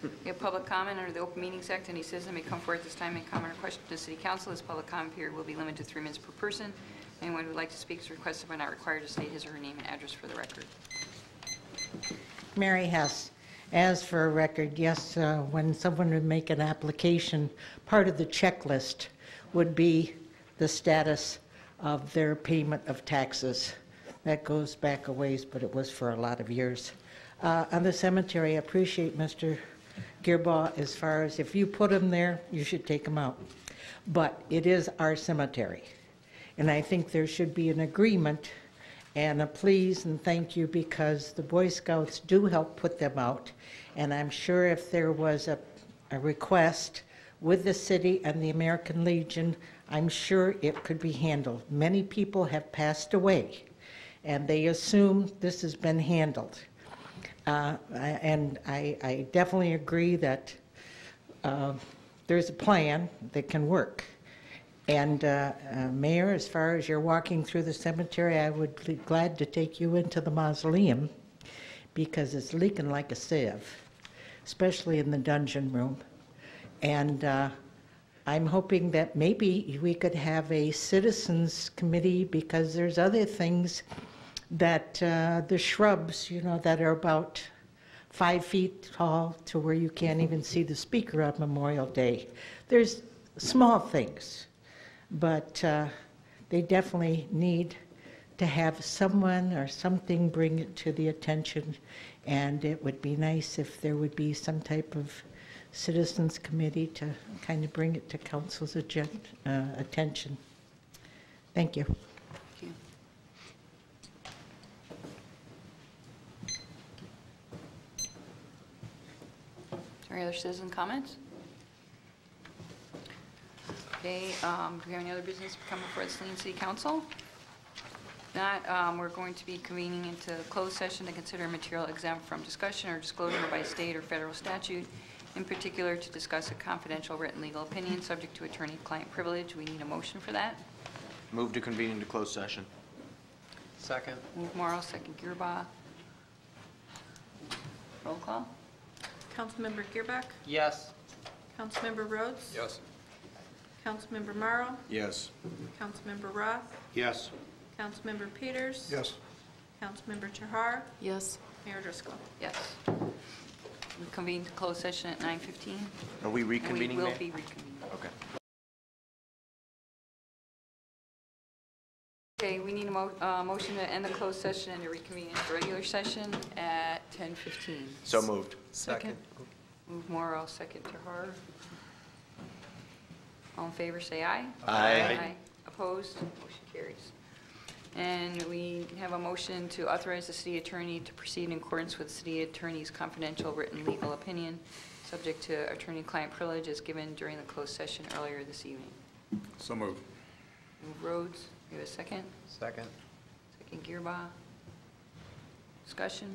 We have public comment under the Open Meetings Act. Any citizen may come forward at this time and comment or question to the city council. This public comment period will be limited to three minutes per person. Anyone who would like to speak is requested but not required to state his or her name and address for the record. Mary Hess. As for a record, yes, uh, when someone would make an application, part of the checklist would be the status of their payment of taxes. That goes back a ways, but it was for a lot of years. Uh, On the cemetery, I appreciate Mr. Girbach as far as if you put them there, you should take them out. But it is our cemetery. And I think there should be an agreement and a please and thank you because the Boy Scouts do help put them out. And I'm sure if there was a, a request with the city and the American Legion, I'm sure it could be handled. Many people have passed away. and they assume this has been handled. Uh, And I I definitely agree that uh, there's a plan that can work. And uh, uh, Mayor, as far as you're walking through the cemetery, I would be glad to take you into the mausoleum because it's leaking like a sieve, especially in the dungeon room. And uh, I'm hoping that maybe we could have a citizens committee because there's other things that uh, the shrubs, you know, that are about five feet tall to where you can't even see the speaker on Memorial Day. There's small things, but uh, they definitely need to have someone or something bring it to the attention. And it would be nice if there would be some type of citizens committee to kind of bring it to council's uh, attention. Thank you. Is there any other citizen comments? Okay, um, do we have any other business coming before the Saline City Council? Not, um, we're going to be convening into a closed session to consider material exempt from discussion or disclosure by state or federal statute, in particular to discuss a confidential written legal opinion subject to attorney-client privilege. We need a motion for that. Move to convene into closed session. Second. Move Morrow, second Girbach. Roll call? Councilmember Girbach? Yes. Councilmember Rhodes? Yes. Councilmember Morrow? Yes. Councilmember Roth? Yes. Councilmember Peters? Yes. Councilmember Terhar? Yes. Mayor Driscoll? Yes. We convene to closed session at 9:15. Are we And we will Mayor? be reconvening. Okay. Okay, we need a mo- uh, motion to end the closed session and to reconvene into regular session at 10:15. So moved. Second. Move Morrow, second to her. All in favor, say aye. Aye. Opposed? Motion carries. And we have a motion to authorize the city attorney to proceed in accordance with the city attorney's confidential written legal opinion, subject to attorney-client privilege as given during the closed session earlier this evening. So moved. Move Rhodes, you have a second? Second. Second Girbach. Discussion?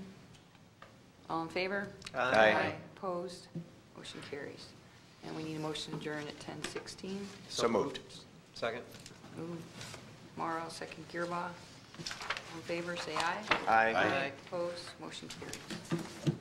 All in favor? Aye. Opposed? Motion carries. And we need a motion to adjourn at 10:16. So moved. Second. Move Morrow, second Girbach. All in favor, say aye. Aye. Opposed? Motion carries.